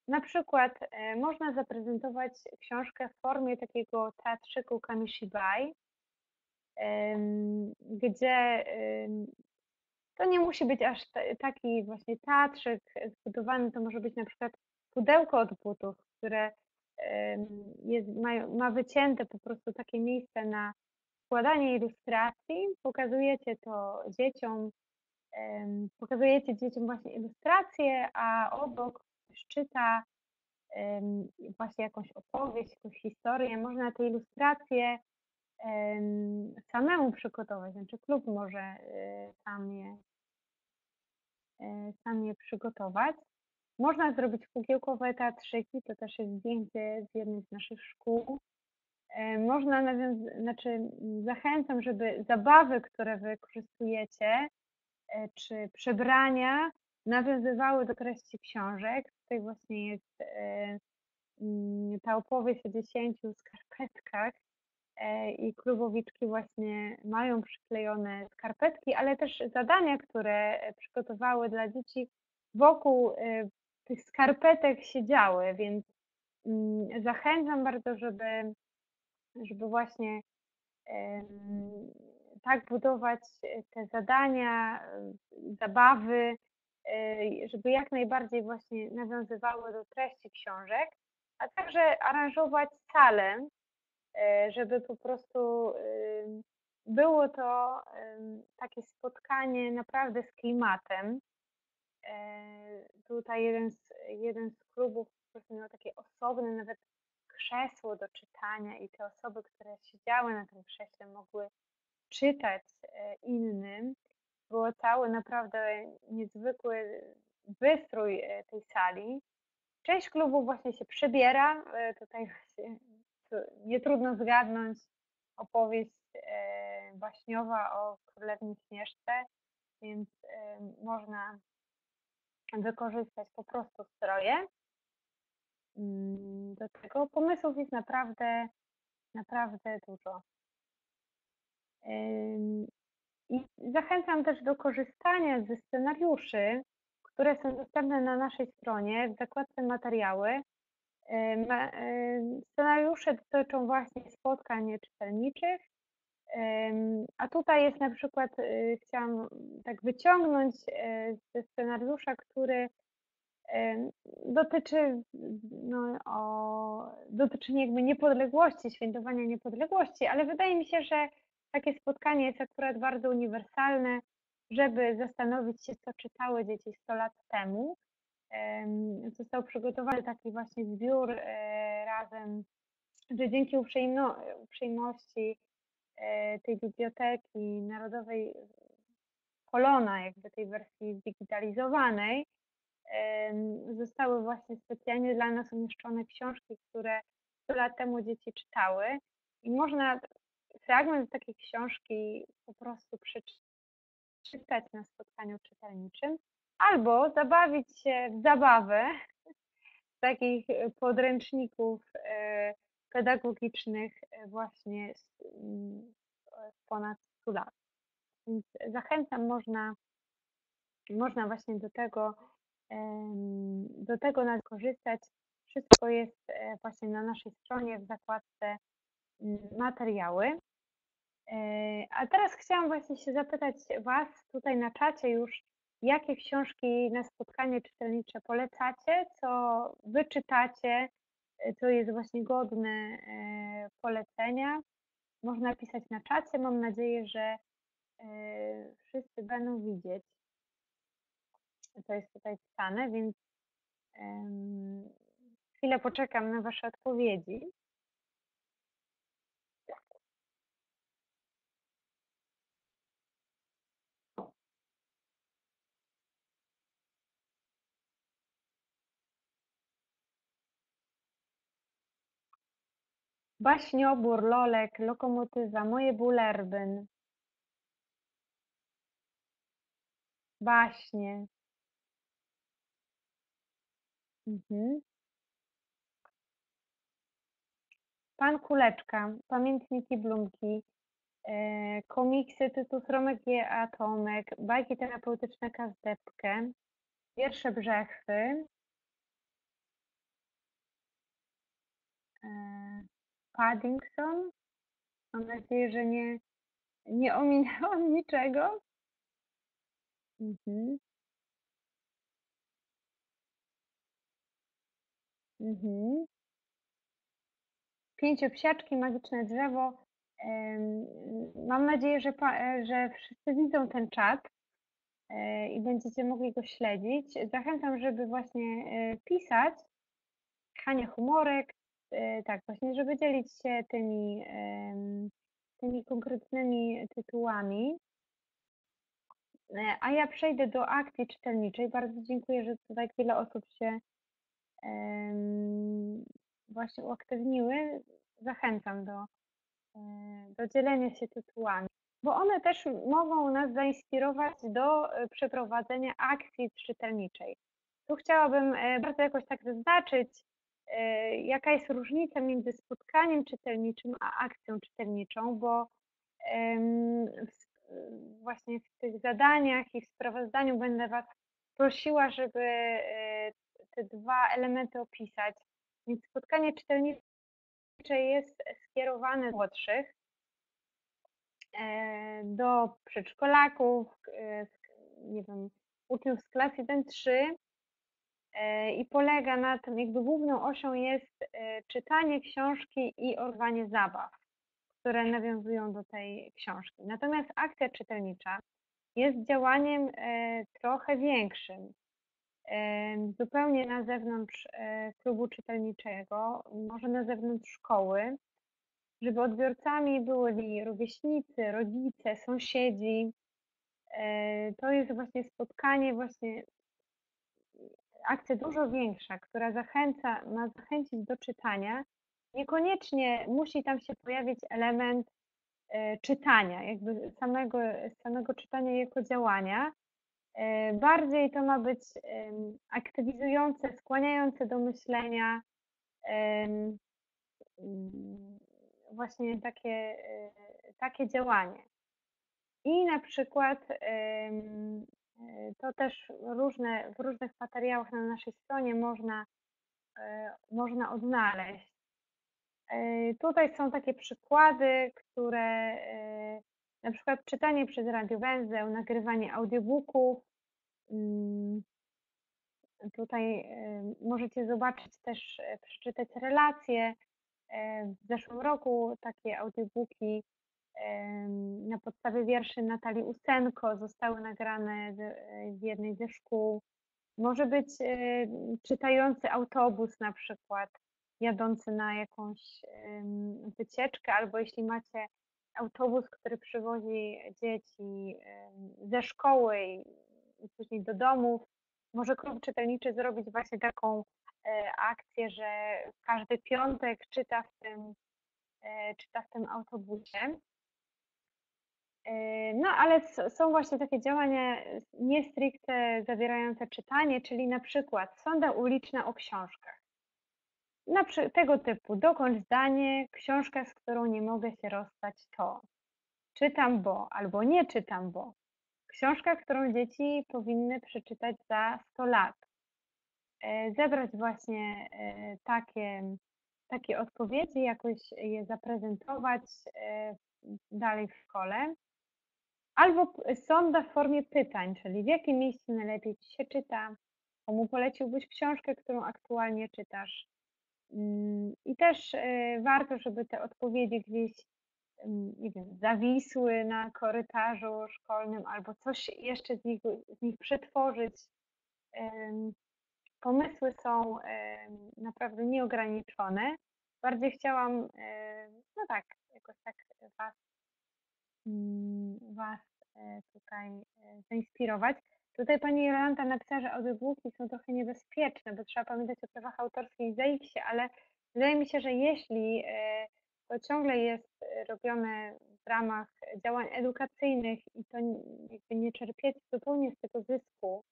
Na przykład e, można zaprezentować książkę w formie takiego teatrzyku Kamishibai, gdzie to nie musi być aż ta- taki właśnie teatrzyk zbudowany, to może być na przykład pudełko od butów, które jest, mają, ma wycięte po prostu takie miejsce na, składanie ilustracji. Pokazujecie to dzieciom, pokazujecie dzieciom właśnie ilustracje, a obok ktoś czyta em, właśnie jakąś opowieść, jakąś historię. Można te ilustracje em, samemu przygotować, znaczy klub może e, sam je, e, sam je przygotować. Można zrobić kukiełkowe teatrzyki, to też jest zdjęcie z jednej z naszych szkół. E, Można znaczy zachęcam, żeby zabawy, które wykorzystujecie, e, czy przebrania nawiązywały do treści książek. Tutaj właśnie jest e, mm, ta opowieść o dziesięciu skarpetkach i klubowiczki właśnie mają przyklejone skarpetki, ale też zadania, które przygotowały dla dzieci wokół tych skarpetek siedziały, więc mm, zachęcam bardzo, żeby, żeby właśnie tak budować e, te zadania, e, zabawy, e, żeby jak najbardziej właśnie nawiązywały do treści książek, a także aranżować salę, żeby po prostu było to takie spotkanie naprawdę z klimatem. E, Tutaj jeden z, jeden z klubów po prostu miał takie osobne nawet krzesło do czytania i te osoby, które siedziały na tym krześle mogły czytać e, innym. Było cały naprawdę niezwykły wystrój e, tej sali. Część klubów właśnie się przebiera. Tutaj właśnie nie trudno zgadnąć opowieść baśniowa o królewni Śnieżce, więc można wykorzystać po prostu stroje. Mm, Do tego pomysłów jest naprawdę, naprawdę dużo. I zachęcam też do korzystania ze scenariuszy, które są dostępne na naszej stronie w zakładce materiały. Scenariusze dotyczą właśnie spotkań czytelniczych, a tutaj jest na przykład, y, chciałam tak wyciągnąć y, ze scenariusza, który dotyczy, no, o, dotyczy jakby niepodległości, świętowania niepodległości, ale wydaje mi się, że takie spotkanie jest akurat bardzo uniwersalne, żeby zastanowić się, co czytały dzieci 100 lat temu. Został przygotowany taki właśnie zbiór e, razem, że dzięki uprzejmo, uprzejmości tej biblioteki narodowej Polona, jakby tej wersji zdigitalizowanej, zostały właśnie specjalnie dla nas umieszczone książki, które 100 lat temu dzieci czytały. I można fragment takiej książki po prostu przeczytać na spotkaniu czytelniczym albo zabawić się w zabawę takich e, podręczników e, pedagogicznych e, właśnie mm, ponad 100 lat. Więc zachęcam, można, można właśnie do tego, do tego korzystać. Wszystko jest e, właśnie na naszej stronie w zakładce mm, materiały. E, A teraz chciałam właśnie się zapytać Was tutaj na czacie już, jakie książki na spotkanie czytelnicze polecacie, co Wy czytacie, e, co jest właśnie godne e, polecenia. Można pisać na czacie. Mam nadzieję, że e, wszyscy będą widzieć. To jest tutaj wpisane, więc chwilę poczekam na Wasze odpowiedzi. Baśniobór, lolek, lokomotywa, moje bulerbyn. Baśnie. Mhm. Pan Kuleczka, Pamiętniki Blumki, e, komiksy Tytus Romek G. Atomek, bajki terapeutyczne Kazdepkę, Wiersze Brzechwy, e, Paddington. Mam nadzieję, że nie, nie ominęłam niczego. Mhm. Mhm. Pięciopsiaczki, magiczne drzewo, Mam nadzieję, że, e, że wszyscy widzą ten czat e, i będziecie mogli go śledzić. Zachęcam, żeby właśnie e, pisać Hania Humorek, e, tak właśnie, żeby dzielić się tymi, tymi konkretnymi tytułami. E, A ja przejdę do akcji czytelniczej. Bardzo dziękuję, że tutaj wiele osób się właśnie uaktywniły. Zachęcam do, e, do dzielenia się tytułami, bo one też mogą nas zainspirować do e, przeprowadzenia akcji czytelniczej. Tu chciałabym bardzo jakoś tak zaznaczyć, jaka jest różnica między spotkaniem czytelniczym a akcją czytelniczą, bo właśnie w tych zadaniach i w sprawozdaniu będę Was prosiła, żeby e, te dwa elementy opisać. Więc spotkanie czytelnicze jest skierowane do młodszych, e, do przedszkolaków, e, nie wiem, uczniów z klas 1-3 e, i polega na tym, jakby główną osią jest e, czytanie książki i orwanie zabaw, które nawiązują do tej książki. Natomiast akcja czytelnicza jest działaniem e, trochę większym, zupełnie na zewnątrz e, klubu czytelniczego, może na zewnątrz szkoły, żeby odbiorcami byli rówieśnicy, rodzice, sąsiedzi. E, To jest właśnie spotkanie, właśnie akcja dużo większa, która zachęca, ma zachęcić do czytania. Niekoniecznie musi tam się pojawić element e, czytania, jakby samego, samego czytania jako działania. E, Bardziej to ma być aktywizujące, skłaniające do myślenia, mm, właśnie takie, e, takie działanie. I na przykład to też różne, w różnych materiałach na naszej stronie można, e, można odnaleźć. E, Tutaj są takie przykłady, które e, na przykład czytanie przez radiowęzeł, nagrywanie audiobooków. mm, Tutaj e, możecie zobaczyć też, e, przeczytać relacje. E, W zeszłym roku takie audiobooki na podstawie wierszy Natalii Usenko zostały nagrane w, jednej ze szkół. Może być e, czytający autobus na przykład, jadący na jakąś wycieczkę, albo jeśli macie autobus, który przywozi dzieci ze szkoły i i później do domów, może klub czytelniczy zrobić właśnie taką e, akcję, że każdy piątek czyta w tym, e, czyta w tym autobusie. E, No, ale są właśnie takie działania nie stricte zawierające czytanie, czyli na przykład sonda uliczna o książkach. Na przy, tego typu, dokończ zdanie, książka, z którą nie mogę się rozstać to. Czytam bo, albo nie czytam bo. Książka, którą dzieci powinny przeczytać za 100 lat. E, Zebrać właśnie e, takie, takie odpowiedzi, jakoś je zaprezentować e, dalej w szkole. Albo sonda w formie pytań, czyli w jakim miejscu najlepiej ci się czyta, komu poleciłbyś książkę, którą aktualnie czytasz. Mm, I też e, warto, żeby te odpowiedzi gdzieś, nie wiem, zawisły na korytarzu szkolnym albo coś jeszcze z nich, z nich przetworzyć. Pomysły są naprawdę nieograniczone. Bardziej chciałam, no tak, jakoś tak Was Was e, tutaj e, zainspirować. Tutaj pani Jolanta napisała, że audiobooki są trochę niebezpieczne, bo trzeba pamiętać o prawach autorskich i ZAIKS-ie, ale wydaje mi się, że jeśli e, to ciągle jest robione w ramach działań edukacyjnych i to jakby nie czerpiecie zupełnie z tego zysku,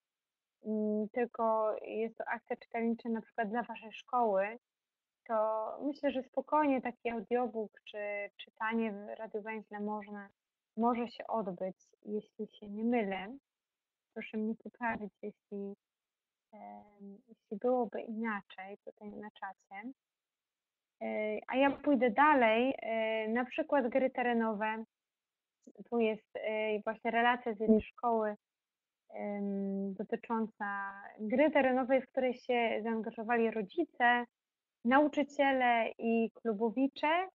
mm, tylko jest to akcja czytelnicza na przykład dla waszej szkoły, to myślę, że spokojnie taki audiobook czy czytanie w radiowęźle można, może się odbyć, jeśli się nie mylę. Proszę mnie poprawić, jeśli, jeśli byłoby inaczej tutaj na czacie. A ja pójdę dalej, na przykład gry terenowe. Tu jest właśnie relacja z jednej szkoły dotycząca gry terenowej, w której się zaangażowali rodzice, nauczyciele i klubowicze.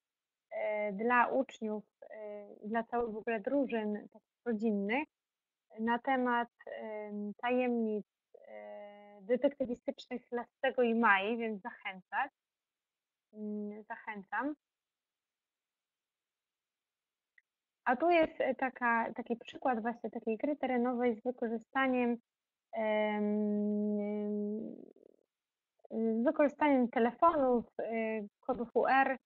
e, dla uczniów, e, dla całych w ogóle drużyn rodzinnych na temat em, tajemnic e, detektywistycznych Lastego i Mai, więc zachęcać. Mm, Zachęcam. A tu jest taka, taki przykład właśnie takiej gry terenowej z wykorzystaniem em, z wykorzystaniem telefonów, y, kodów QR,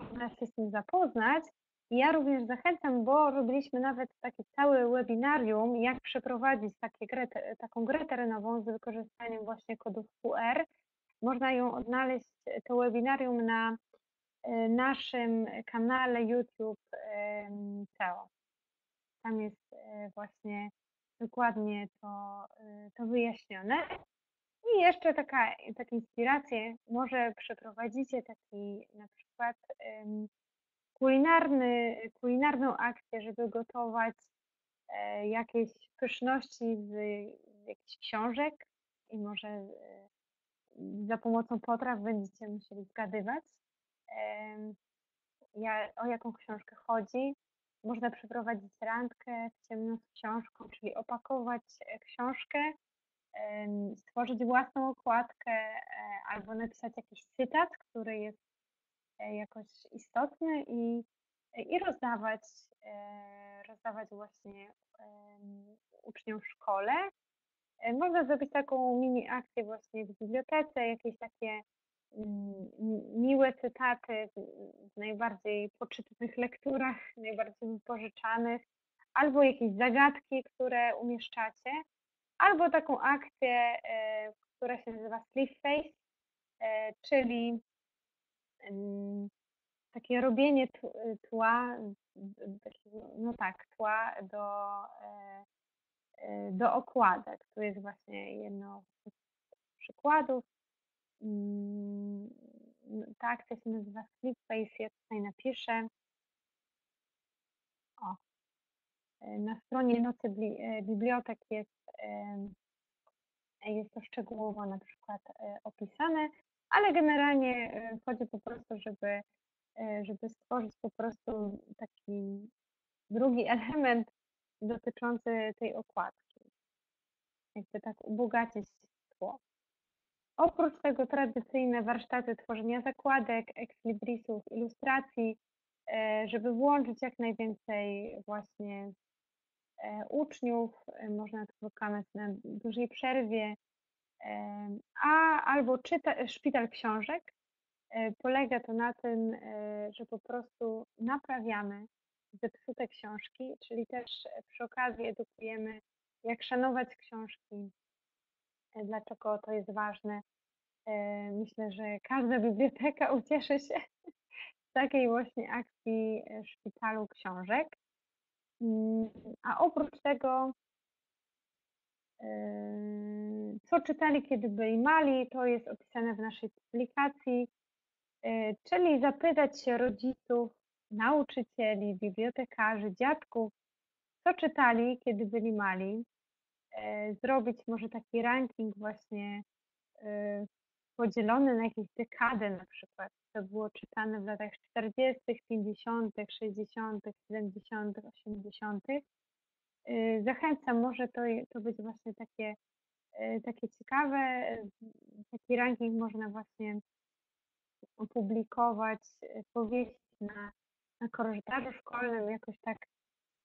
można się z tym zapoznać. Ja również zachęcam, bo robiliśmy nawet takie całe webinarium, jak przeprowadzić grę, taką grę terenową z wykorzystaniem właśnie kodów QR. Można ją odnaleźć, to webinarium na e, naszym kanale YouTube CEO. Tam jest e, właśnie dokładnie to, to wyjaśnione. I jeszcze taka, taka inspiracja, może przeprowadzicie taki na przykład em, kulinarny, kulinarną akcję, żeby gotować e, jakieś pyszności z, z jakichś książek i może e, za pomocą potraw będziecie musieli zgadywać, em, ja, o jaką książkę chodzi. Można przeprowadzić randkę w ciemno z książką, czyli opakować e, książkę stworzyć własną okładkę e, albo napisać jakiś cytat, który jest e, jakoś istotny i, i rozdawać, e, rozdawać właśnie uczniom w szkole. Można zrobić taką mini akcję właśnie w bibliotece, jakieś takie mm, mi- miłe cytaty w najbardziej poczytnych lekturach, najbardziej wypożyczanych, albo jakieś zagadki, które umieszczacie albo taką akcję, e, która się nazywa Sleep Face, e, czyli takie robienie tła, no tak, tła do, e, do okładek. Tu jest właśnie jedno z przykładów. Mm, Ta akcja się nazywa Sleep Face, ja tutaj napiszę. O, na stronie Nocy e, Bibliotek jest jest to szczegółowo na przykład e, opisane, ale generalnie e, chodzi po prostu, żeby, żeby stworzyć po prostu taki drugi element dotyczący tej okładki. Jakby tak ubogacić tło. Oprócz tego tradycyjne warsztaty tworzenia zakładek, ekslibrisów, ilustracji, żeby włączyć jak najwięcej właśnie uczniów, e, można to wykonać na dużej przerwie, Em, A albo czyta, szpital książek. E, Polega to na tym, e, że po prostu naprawiamy zepsute książki, czyli też e, przy okazji edukujemy, jak szanować książki, e, dlaczego to jest ważne. E, Myślę, że każda biblioteka ucieszy się z takiej właśnie akcji e, szpitalu książek. Mm, A oprócz tego Yy, Co czytali, kiedy byli mali, to jest opisane w naszej publikacji, Yy, czyli zapytać się rodziców, nauczycieli, bibliotekarzy, dziadków, co czytali, kiedy byli mali, Yy, zrobić może taki ranking właśnie podzielony na jakieś dekady na przykład, co było czytane w latach 40., 50., 60., 70., 80. Y, Zachęcam, może to, to być właśnie takie, y, takie ciekawe. Taki ranking można właśnie opublikować, powiesić na, na korytarzu szkolnym, jakoś tak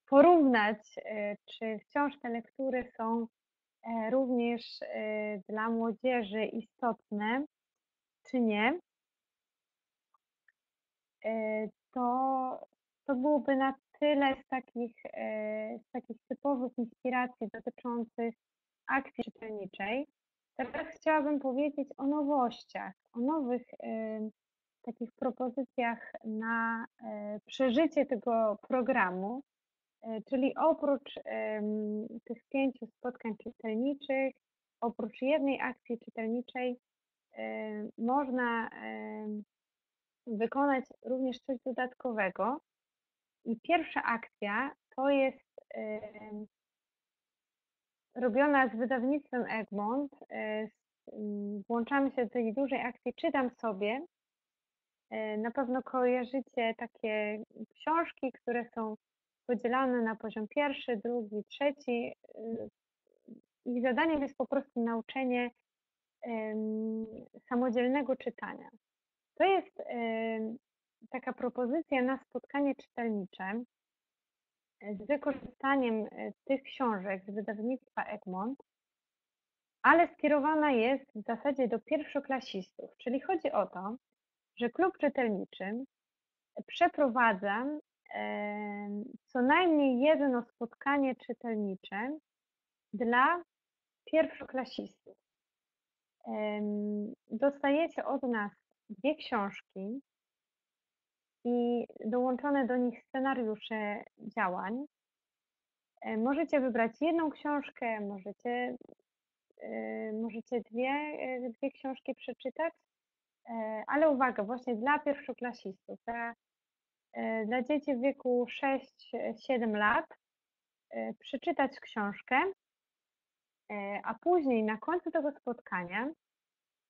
porównać, y, czy wciąż te lektury są również y, dla młodzieży istotne, czy nie. Y, To, to byłoby na tyle z takich, e, z takich typowych inspiracji dotyczących akcji czytelniczej. Teraz chciałabym powiedzieć o nowościach, o nowych e, takich propozycjach na e, przeżycie tego programu, E, czyli oprócz tych pięciu spotkań czytelniczych, oprócz jednej akcji czytelniczej, e, można wykonać również coś dodatkowego. I pierwsza akcja to jest robiona z wydawnictwem Egmont. e, Włączamy się do tej dużej akcji Czytam sobie. E, na pewno kojarzycie takie książki, które są podzielone na poziom pierwszy, drugi, trzeci. E, ich zadaniem jest po prostu nauczenie samodzielnego czytania. To jest taka propozycja na spotkanie czytelnicze z wykorzystaniem e, tych książek z wydawnictwa Egmont, ale skierowana jest w zasadzie do pierwszoklasistów, czyli chodzi o to, że klub czytelniczy przeprowadza co najmniej jedno spotkanie czytelnicze dla pierwszoklasistów. Dostajecie od nas dwie książki i dołączone do nich scenariusze działań. E, możecie wybrać jedną książkę, możecie, e, możecie dwie, e, dwie książki przeczytać, ale uwaga, właśnie dla pierwszoklasistów, dla, dla dzieci w wieku 6-7 lat, przeczytać książkę, a później na końcu tego spotkania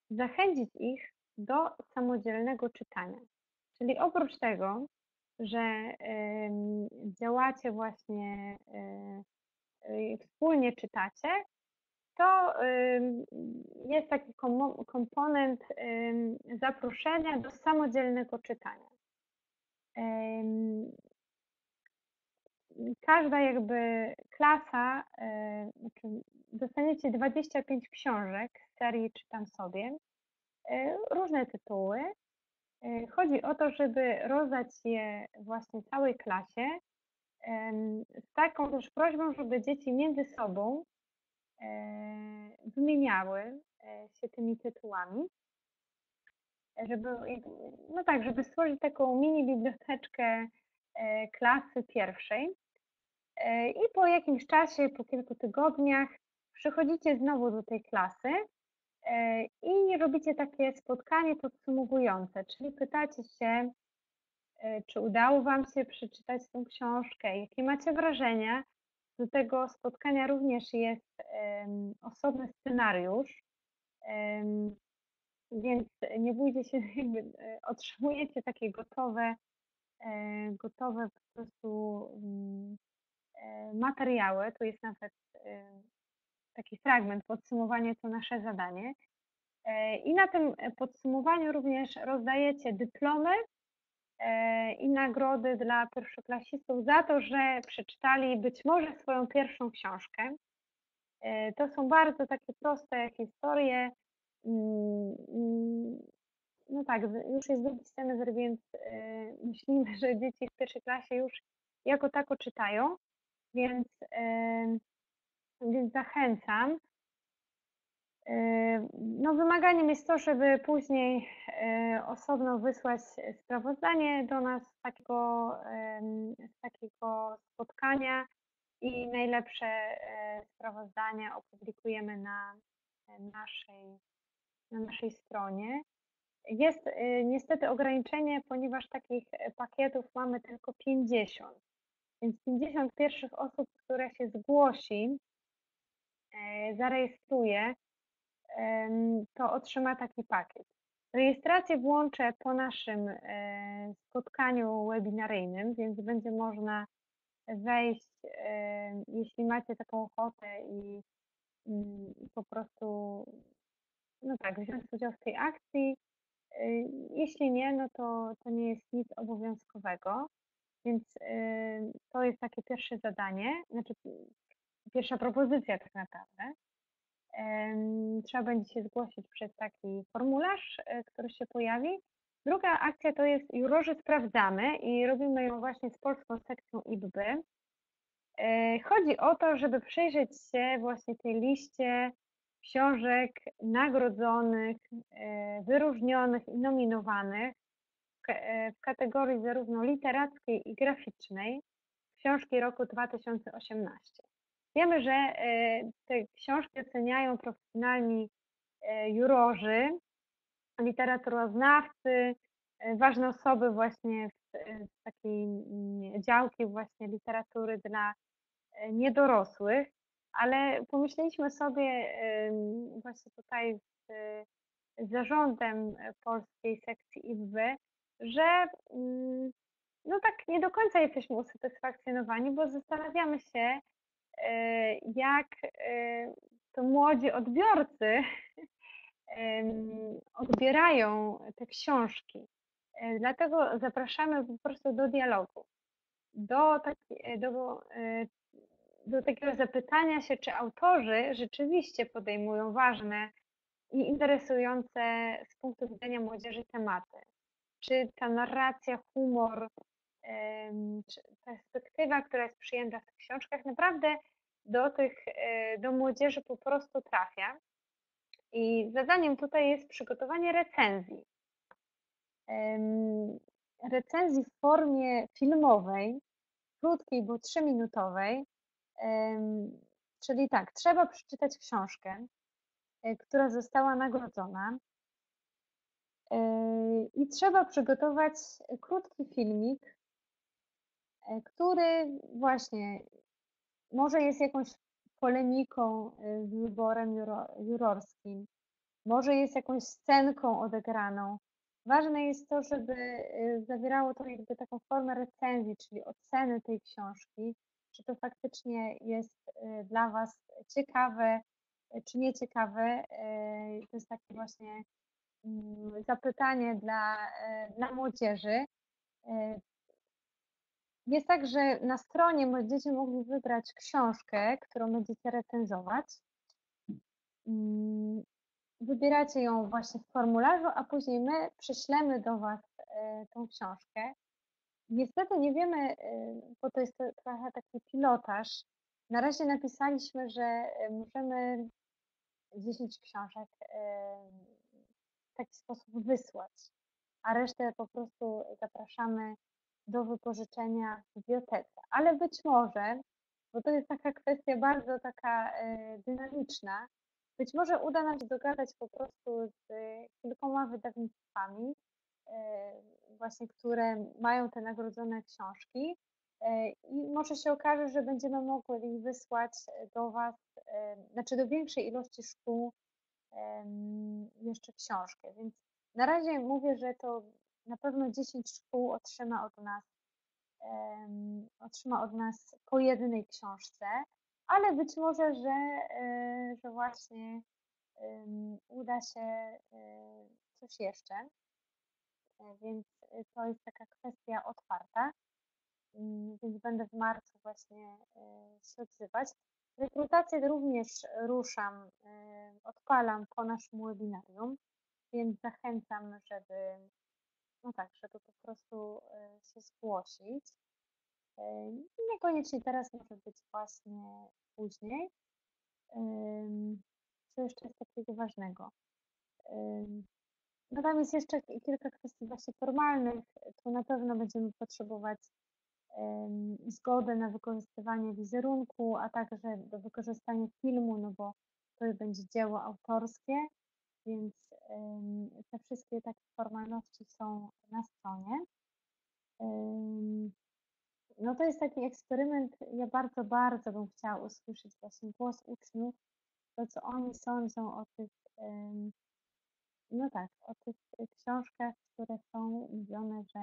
zachęcić ich do samodzielnego czytania. Czyli oprócz tego, że działacie właśnie, wspólnie czytacie, to jest taki komponent zaproszenia do samodzielnego czytania. Każda jakby klasa, znaczy dostaniecie 25 książek z serii Czytam sobie, różne tytuły, chodzi o to, żeby rozdać je właśnie całej klasie z taką też prośbą, żeby dzieci między sobą wymieniały e, się tymi tytułami, żeby, no tak, żeby stworzyć taką mini biblioteczkę klasy pierwszej. I po jakimś czasie, po kilku tygodniach, przychodzicie znowu do tej klasy E, i robicie takie spotkanie podsumowujące, czyli pytacie się, e, czy udało Wam się przeczytać tą książkę, jakie macie wrażenia. Do tego spotkania również jest osobny scenariusz, więc nie bójcie się, jakby e, otrzymujecie takie gotowe, gotowe po prostu mm, materiały. Tu jest nawet taki fragment, podsumowanie to nasze zadanie. E, I na tym podsumowaniu również rozdajecie dyplomy e, i nagrody dla pierwszoklasistów za to, że przeczytali być może swoją pierwszą książkę. E, to są bardzo takie proste historie. Mm, mm, no tak, już jest drugi semestr, więc myślimy, że dzieci w pierwszej klasie już jako tako czytają, więc więc zachęcam. Yy, no, wymaganiem jest to, żeby później osobno wysłać sprawozdanie do nas z takiego, z takiego spotkania i najlepsze sprawozdanie opublikujemy na naszej, na naszej stronie. Jest niestety ograniczenie, ponieważ takich pakietów mamy tylko 50. Więc 50 pierwszych osób, które się zgłosi, E, zarejestruje, to otrzyma taki pakiet. Rejestrację włączę po naszym spotkaniu webinaryjnym, więc będzie można wejść, jeśli macie taką ochotę i mm, po prostu, no tak, wziąć udział w tej akcji. E, jeśli nie, no to, to nie jest nic obowiązkowego, więc to jest takie pierwsze zadanie, znaczy pierwsza propozycja tak naprawdę. Trzeba będzie się zgłosić przez taki formularz, e, który się pojawi. Druga akcja to jest Jurorzy Sprawdzamy i robimy ją właśnie z polską sekcją IBB. Chodzi o to, żeby przyjrzeć się właśnie tej liście książek nagrodzonych, e, wyróżnionych i nominowanych w kategorii zarówno literackiej i graficznej książki roku 2018. Wiemy, że e, te książki oceniają profesjonalni e, jurorzy, literaturoznawcy, e, ważne osoby właśnie z takiej mm, działki właśnie literatury dla niedorosłych, ale pomyśleliśmy sobie właśnie tutaj z zarządem polskiej sekcji IBB, że mm, no tak nie do końca jesteśmy usatysfakcjonowani, bo zastanawiamy się, e, jak e, to młodzi odbiorcy odbierają te książki. E, dlatego zapraszamy po prostu do dialogu, do, taki, do, do takiego zapytania się, czy autorzy rzeczywiście podejmują ważne i interesujące z punktu widzenia młodzieży tematy. Czy ta narracja, humor, perspektywa, która jest przyjęta w tych książkach, naprawdę do tych, e, do młodzieży po prostu trafia. I zadaniem tutaj jest przygotowanie recenzji. Recenzji w formie filmowej, krótkiej, bo trzyminutowej. Czyli tak, trzeba przeczytać książkę, e, która została nagrodzona. E, I trzeba przygotować krótki filmik E, który właśnie może jest jakąś polemiką z wyborem jurorskim, może jest jakąś scenką odegraną. Ważne jest to, żeby zawierało to jakby taką formę recenzji, czyli oceny tej książki, czy to faktycznie jest dla Was ciekawe, czy nieciekawe. To jest takie właśnie mm, zapytanie dla, dla młodzieży. Jest tak, że na stronie będziecie mogli wybrać książkę, którą będziecie recenzować. Mm, wybieracie ją właśnie w formularzu, a później my przyślemy do Was tą książkę. Niestety nie wiemy, e, bo to jest trochę taki pilotaż. Na razie napisaliśmy, że e, możemy 10 książek w taki sposób wysłać, a resztę po prostu zapraszamy do wypożyczenia w bibliotece. Ale być może, bo to jest taka kwestia bardzo taka dynamiczna, być może uda nam się dogadać po prostu z kilkoma wydawnictwami, właśnie które mają te nagrodzone książki e, i może się okaże, że będziemy mogli wysłać do Was, znaczy do większej ilości szkół jeszcze książkę. Więc na razie mówię, że to na pewno 10 szkół otrzyma od nas, otrzyma od nas po jednej książce, ale być może, że, e, że właśnie uda się e, coś jeszcze. E, więc to jest taka kwestia otwarta. Mm, więc będę w marcu właśnie się odzywać. Rekrutację również ruszam, odpalam po naszym webinarium, więc zachęcam, żeby no tak, żeby po prostu e, się zgłosić. E, niekoniecznie teraz może być właśnie później. Co jeszcze jest takiego ważnego? No tam jest jeszcze kilka kwestii właśnie formalnych. Tu na pewno będziemy potrzebować zgody na wykorzystywanie wizerunku, a także do wykorzystania filmu, no bo to będzie dzieło autorskie, więc te wszystkie takie formalności są na stronie. No to jest taki eksperyment. Ja bardzo, bardzo bym chciała usłyszeć właśnie głos uczniów, to co oni sądzą o tych, no tak, o tych książkach, które są mówione, że,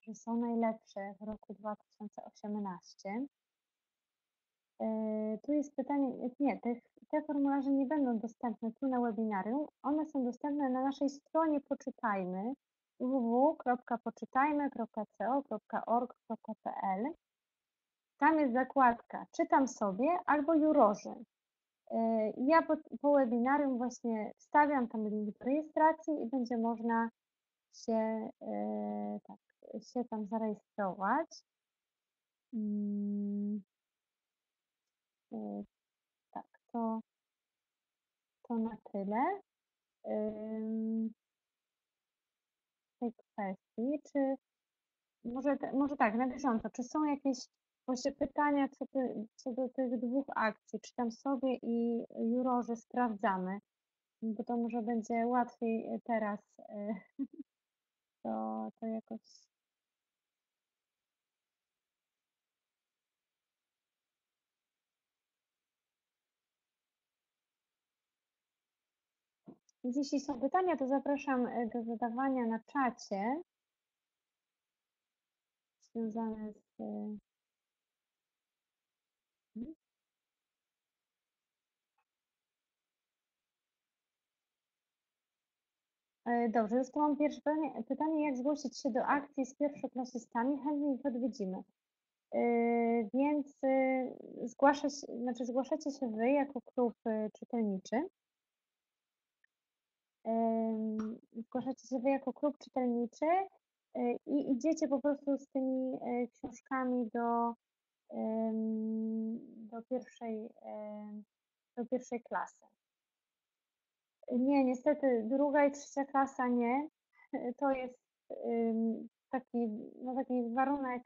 że są najlepsze w roku 2018. E, tu jest pytanie, nie, te, te formularze nie będą dostępne tu na webinarium, one są dostępne na naszej stronie Poczytajmy www.poczytajmy.co.org.pl Tam jest zakładka Czytam sobie albo Jurorzy. E, ja po, po webinarium właśnie wstawiam tam link do rejestracji i będzie można się, e, tak, się tam zarejestrować. Hmm. Y, tak, to, to na tyle tej kwestii. Czy może, może tak, na bieżąco, czy są jakieś właśnie pytania co, ty, co do tych dwóch akcji? Czy tam sobie i jurorzy sprawdzamy? Bo to może będzie łatwiej teraz y, to, to jakoś Więc jeśli są pytania, to zapraszam e, do zadawania na czacie. związane z... e, mhm. E, Dobrze, już tu mam pierwsze pytanie, pytanie, jak zgłosić się do akcji z pierwszoklasistami? Chętnie ich odwiedzimy. E, Więc e, zgłasza się, znaczy zgłaszacie się Wy jako klub e, czytelniczy. Zgłaszacie się Wy jako klub czytelniczy e, i idziecie po prostu z tymi e, książkami do, do pierwszej, do pierwszej klasy. Nie, niestety druga i trzecia klasa nie. To jest taki, no taki warunek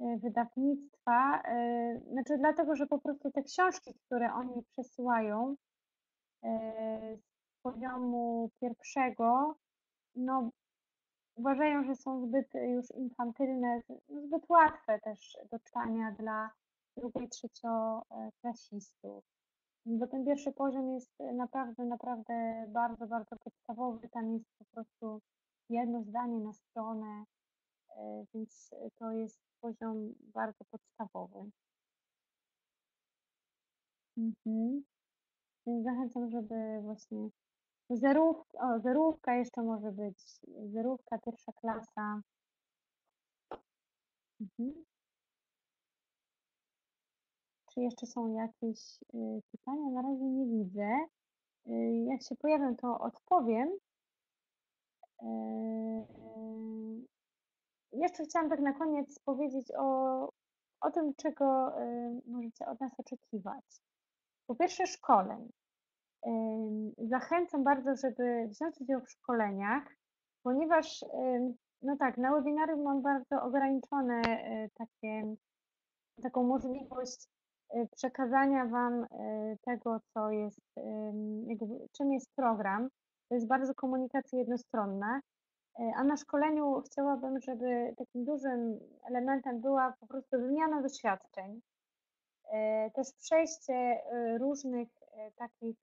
y, wydawnictwa. y, Znaczy dlatego, że po prostu te książki, które oni przesyłają y, z poziomu pierwszego, no uważają, że są zbyt już infantylne, no, zbyt łatwe też do czytania dla drugiej trzecioklasistów. Bo ten pierwszy poziom jest e, naprawdę, naprawdę bardzo, bardzo podstawowy. Tam jest po prostu jedno zdanie na stronę, e, więc to jest poziom bardzo podstawowy. Mhm. Więc zachęcam, żeby właśnie zerówka, o, zerówka jeszcze może być, zerówka, pierwsza klasa. Mhm. Czy jeszcze są jakieś y, pytania? Na razie nie widzę. Y, Jak się pojawią, to odpowiem. Y, Jeszcze chciałam tak na koniec powiedzieć o, o tym, czego możecie od nas oczekiwać. Po pierwsze, szkoleń. Zachęcam bardzo, żeby wziąć udział w szkoleniach, ponieważ, no tak, na webinarium mam bardzo ograniczone takie, taką możliwość przekazania Wam y, tego, co jest, czym jest program. To jest bardzo komunikacja jednostronna, y, a na szkoleniu chciałabym, żeby takim dużym elementem była po prostu wymiana doświadczeń, y, też przejście y, różnych y, takich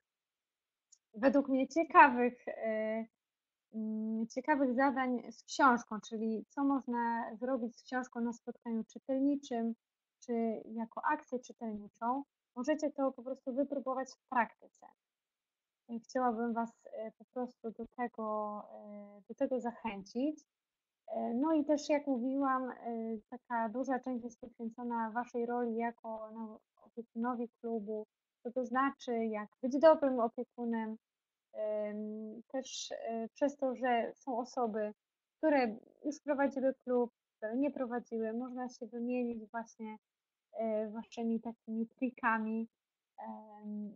według mnie ciekawych, mm, ciekawych zadań z książką, czyli co można zrobić z książką na spotkaniu czytelniczym, czy jako akcję czytelniczą. Możecie to po prostu wypróbować w praktyce. I chciałabym Was e, po prostu do tego, e, do tego zachęcić. No i też, jak mówiłam, taka duża część jest poświęcona Waszej roli jako no, opiekunowi klubu, co to znaczy, jak być dobrym opiekunem. Też e, przez to, że są osoby, które już prowadziły klub, które nie prowadziły, można się wymienić właśnie e, waszymi takimi trikami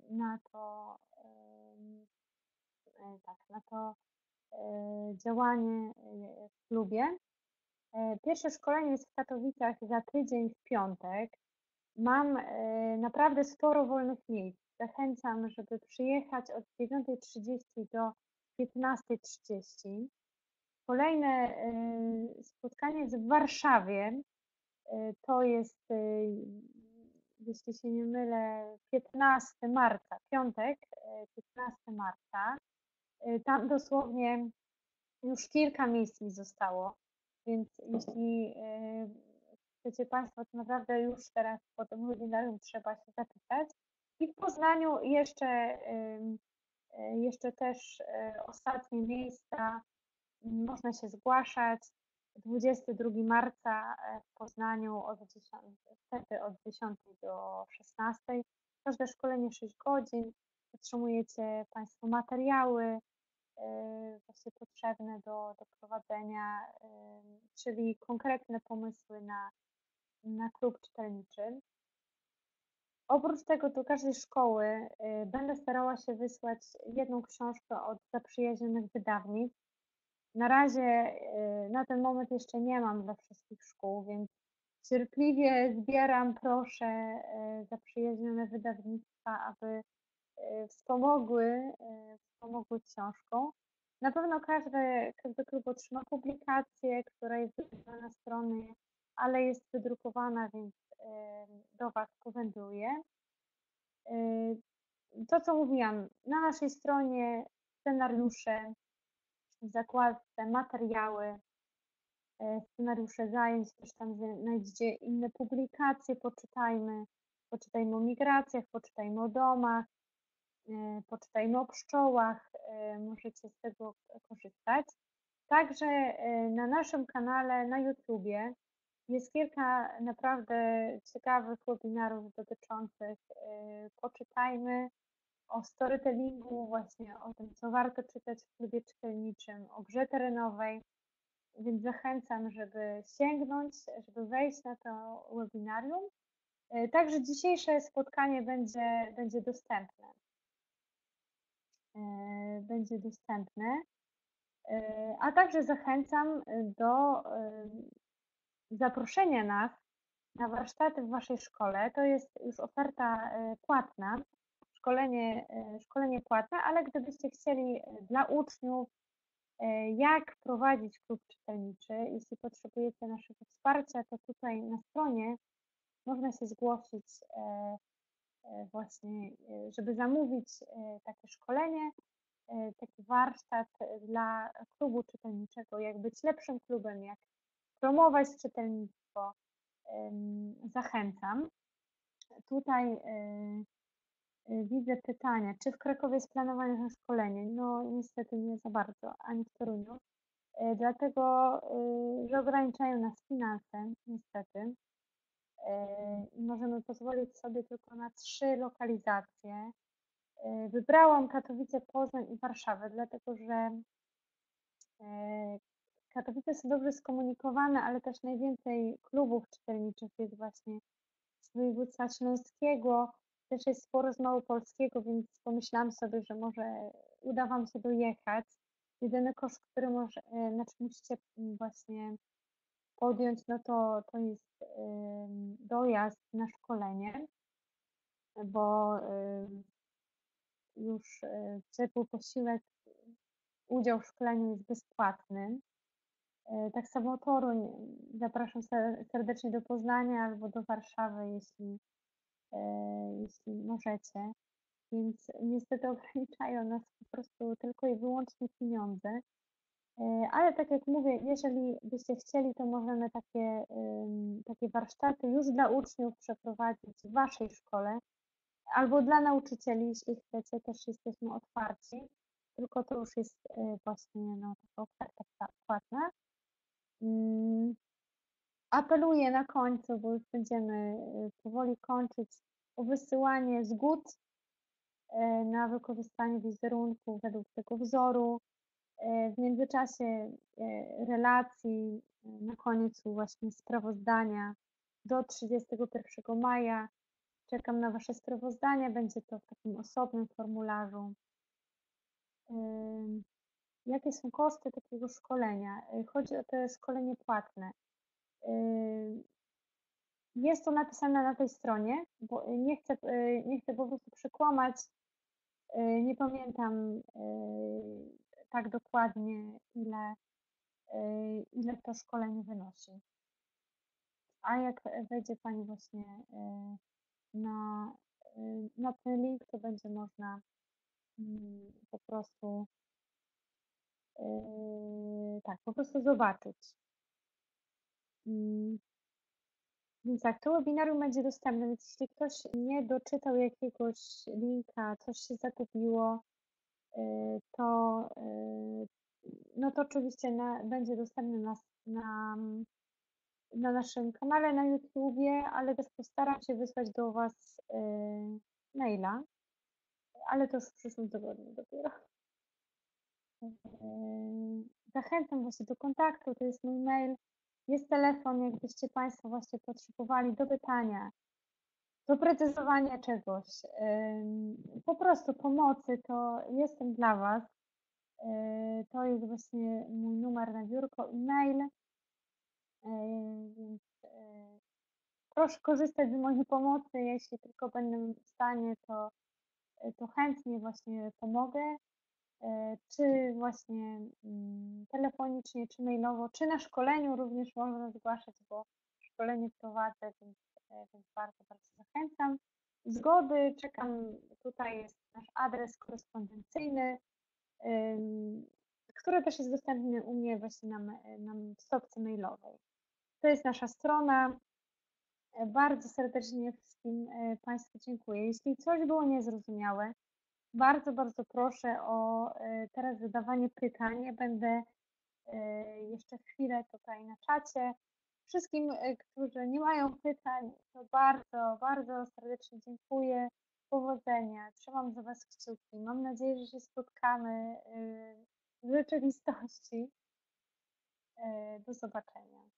na to, e, tak, na to działanie w klubie. Pierwsze szkolenie jest w Katowicach za tydzień w piątek. Mam e, naprawdę sporo wolnych miejsc. Zachęcam, żeby przyjechać od 9.30 do 15.30. Kolejne e, spotkanie jest w Warszawie. E, to jest, jeśli się nie mylę, 15 marca, piątek, 15 marca. Tam dosłownie już kilka miejsc mi zostało, więc jeśli chcecie Państwo, to naprawdę już teraz po tym webinarium trzeba się zapisać. I w Poznaniu jeszcze, jeszcze też e, ostatnie miejsca można się zgłaszać. 22 marca e, w Poznaniu od 10, wtedy od 10 do 16. Każde szkolenie 6 godzin. Otrzymujecie Państwo materiały e, właśnie potrzebne do, do prowadzenia, czyli konkretne pomysły na na klub czytelniczy. Oprócz tego do każdej szkoły będę starała się wysłać jedną książkę od zaprzyjaźnionych wydawnictw. Na razie y, na ten moment jeszcze nie mam dla wszystkich szkół, więc cierpliwie zbieram, proszę y, zaprzyjaźnione wydawnictwa, aby wspomogły, wspomogły książką. Na pewno każdy, każdy klub otrzyma publikację, która jest na stronie ale jest wydrukowana, więc do Was powędruje. To, co mówiłam, na naszej stronie scenariusze, w zakładce materiały, e, scenariusze zajęć, też tam znajdziecie inne publikacje, poczytajmy, poczytajmy o migracjach, poczytajmy o domach, e, poczytajmy o pszczołach, e, możecie z tego korzystać. Także na naszym kanale na YouTubie jest kilka naprawdę ciekawych webinarów dotyczących poczytajmy o storytellingu, właśnie o tym, co warto czytać w klubie czytelniczym, o grze terenowej, więc zachęcam, żeby sięgnąć, żeby wejść na to webinarium. E, także dzisiejsze spotkanie będzie, będzie dostępne. E, będzie dostępne. E, a także zachęcam do zaproszenia nas na warsztaty w Waszej szkole. To jest już oferta płatna, szkolenie, szkolenie płatne, ale gdybyście chcieli dla uczniów E, jak prowadzić klub czytelniczy. Jeśli potrzebujecie naszego wsparcia, to tutaj na stronie można się zgłosić e, e, właśnie, żeby zamówić takie szkolenie, taki warsztat dla klubu czytelniczego, jak być lepszym klubem, jak promować czytelnictwo. Zachęcam. Tutaj widzę pytania, czy w Krakowie jest planowane na szkolenie? No niestety nie za bardzo, ani w Toruniu, y, dlatego, y, że ograniczają nas finanse, niestety. Możemy pozwolić sobie tylko na trzy lokalizacje. Wybrałam Katowice, Poznań i Warszawę, dlatego że Katowice są dobrze skomunikowane, ale też najwięcej klubów czytelniczych jest właśnie z województwa śląskiego, też jest sporo z małopolskiego, więc pomyślałam sobie, że może uda Wam się dojechać. Jedyny koszt, który może, znaczy musicie właśnie podjąć, no to, to jest dojazd na szkolenie, bo już e, ciepły posiłek, udział w szkoleniu jest bezpłatny. E, tak samo Toruń, zapraszam serdecznie do Poznania albo do Warszawy, jeśli jeśli możecie. Więc niestety ograniczają nas po prostu tylko i wyłącznie pieniądze. E, ale tak jak mówię, jeżeli byście chcieli, to możemy takie, takie warsztaty już dla uczniów przeprowadzić w Waszej szkole albo dla nauczycieli, jeśli chcecie, też jesteśmy otwarci. Tylko to już jest e, właśnie no, taka oferta płatna. Apeluję na końcu, bo już będziemy y, powoli kończyć, o wysyłanie zgód y, na wykorzystanie wizerunku według tego wzoru. Y, w międzyczasie relacji, na końcu właśnie sprawozdania do 31 maja. Czekam na Wasze sprawozdania, będzie to w takim osobnym formularzu. Jakie są koszty takiego szkolenia? Chodzi o to szkolenie płatne. Jest to napisane na tej stronie, bo nie chcę, nie chcę po prostu przekłamać. Nie pamiętam tak dokładnie, ile, ile to szkolenie wynosi. A jak wejdzie Pani właśnie na, na ten link, to będzie można mm, po prostu tak, po prostu zobaczyć. Mm. Więc tak, to webinarium będzie dostępne, więc jeśli ktoś nie doczytał jakiegoś linka, coś się zagubiło, y, to, y, no to oczywiście na, będzie dostępne na, na, na naszym kanale na YouTubie, ale też postaram się wysłać do Was y, maila, ale to już w przyszłym tygodniu dopiero. Zachęcam Was do kontaktu, to jest mój mail jest telefon, jakbyście Państwo właśnie potrzebowali do pytania, do precyzowania czegoś, po prostu pomocy, to jestem dla Was. Yy, to jest właśnie mój numer na biurko e-mail, yy, więc yy, proszę korzystać z mojej pomocy, jeśli tylko będę w stanie, to, to chętnie właśnie pomogę. E, czy właśnie mm, telefonicznie, czy mailowo, czy na szkoleniu również można zgłaszać, bo szkolenie prowadzę, więc, e, więc bardzo, bardzo zachęcam. Zgody, czekam, tutaj jest nasz adres korespondencyjny. które też jest dostępne u mnie właśnie na, me- na stopce mailowej. To jest nasza strona. E, Bardzo serdecznie wszystkim e, Państwu dziękuję. Jeśli coś było niezrozumiałe, bardzo, bardzo proszę o e, teraz zadawanie pytań. Będę e, jeszcze chwilę tutaj na czacie. Wszystkim, e, którzy nie mają pytań, to bardzo, bardzo serdecznie dziękuję. Powodzenia. Trzymam za Was kciuki. Mam nadzieję, że się spotkamy w rzeczywistości. Do zobaczenia.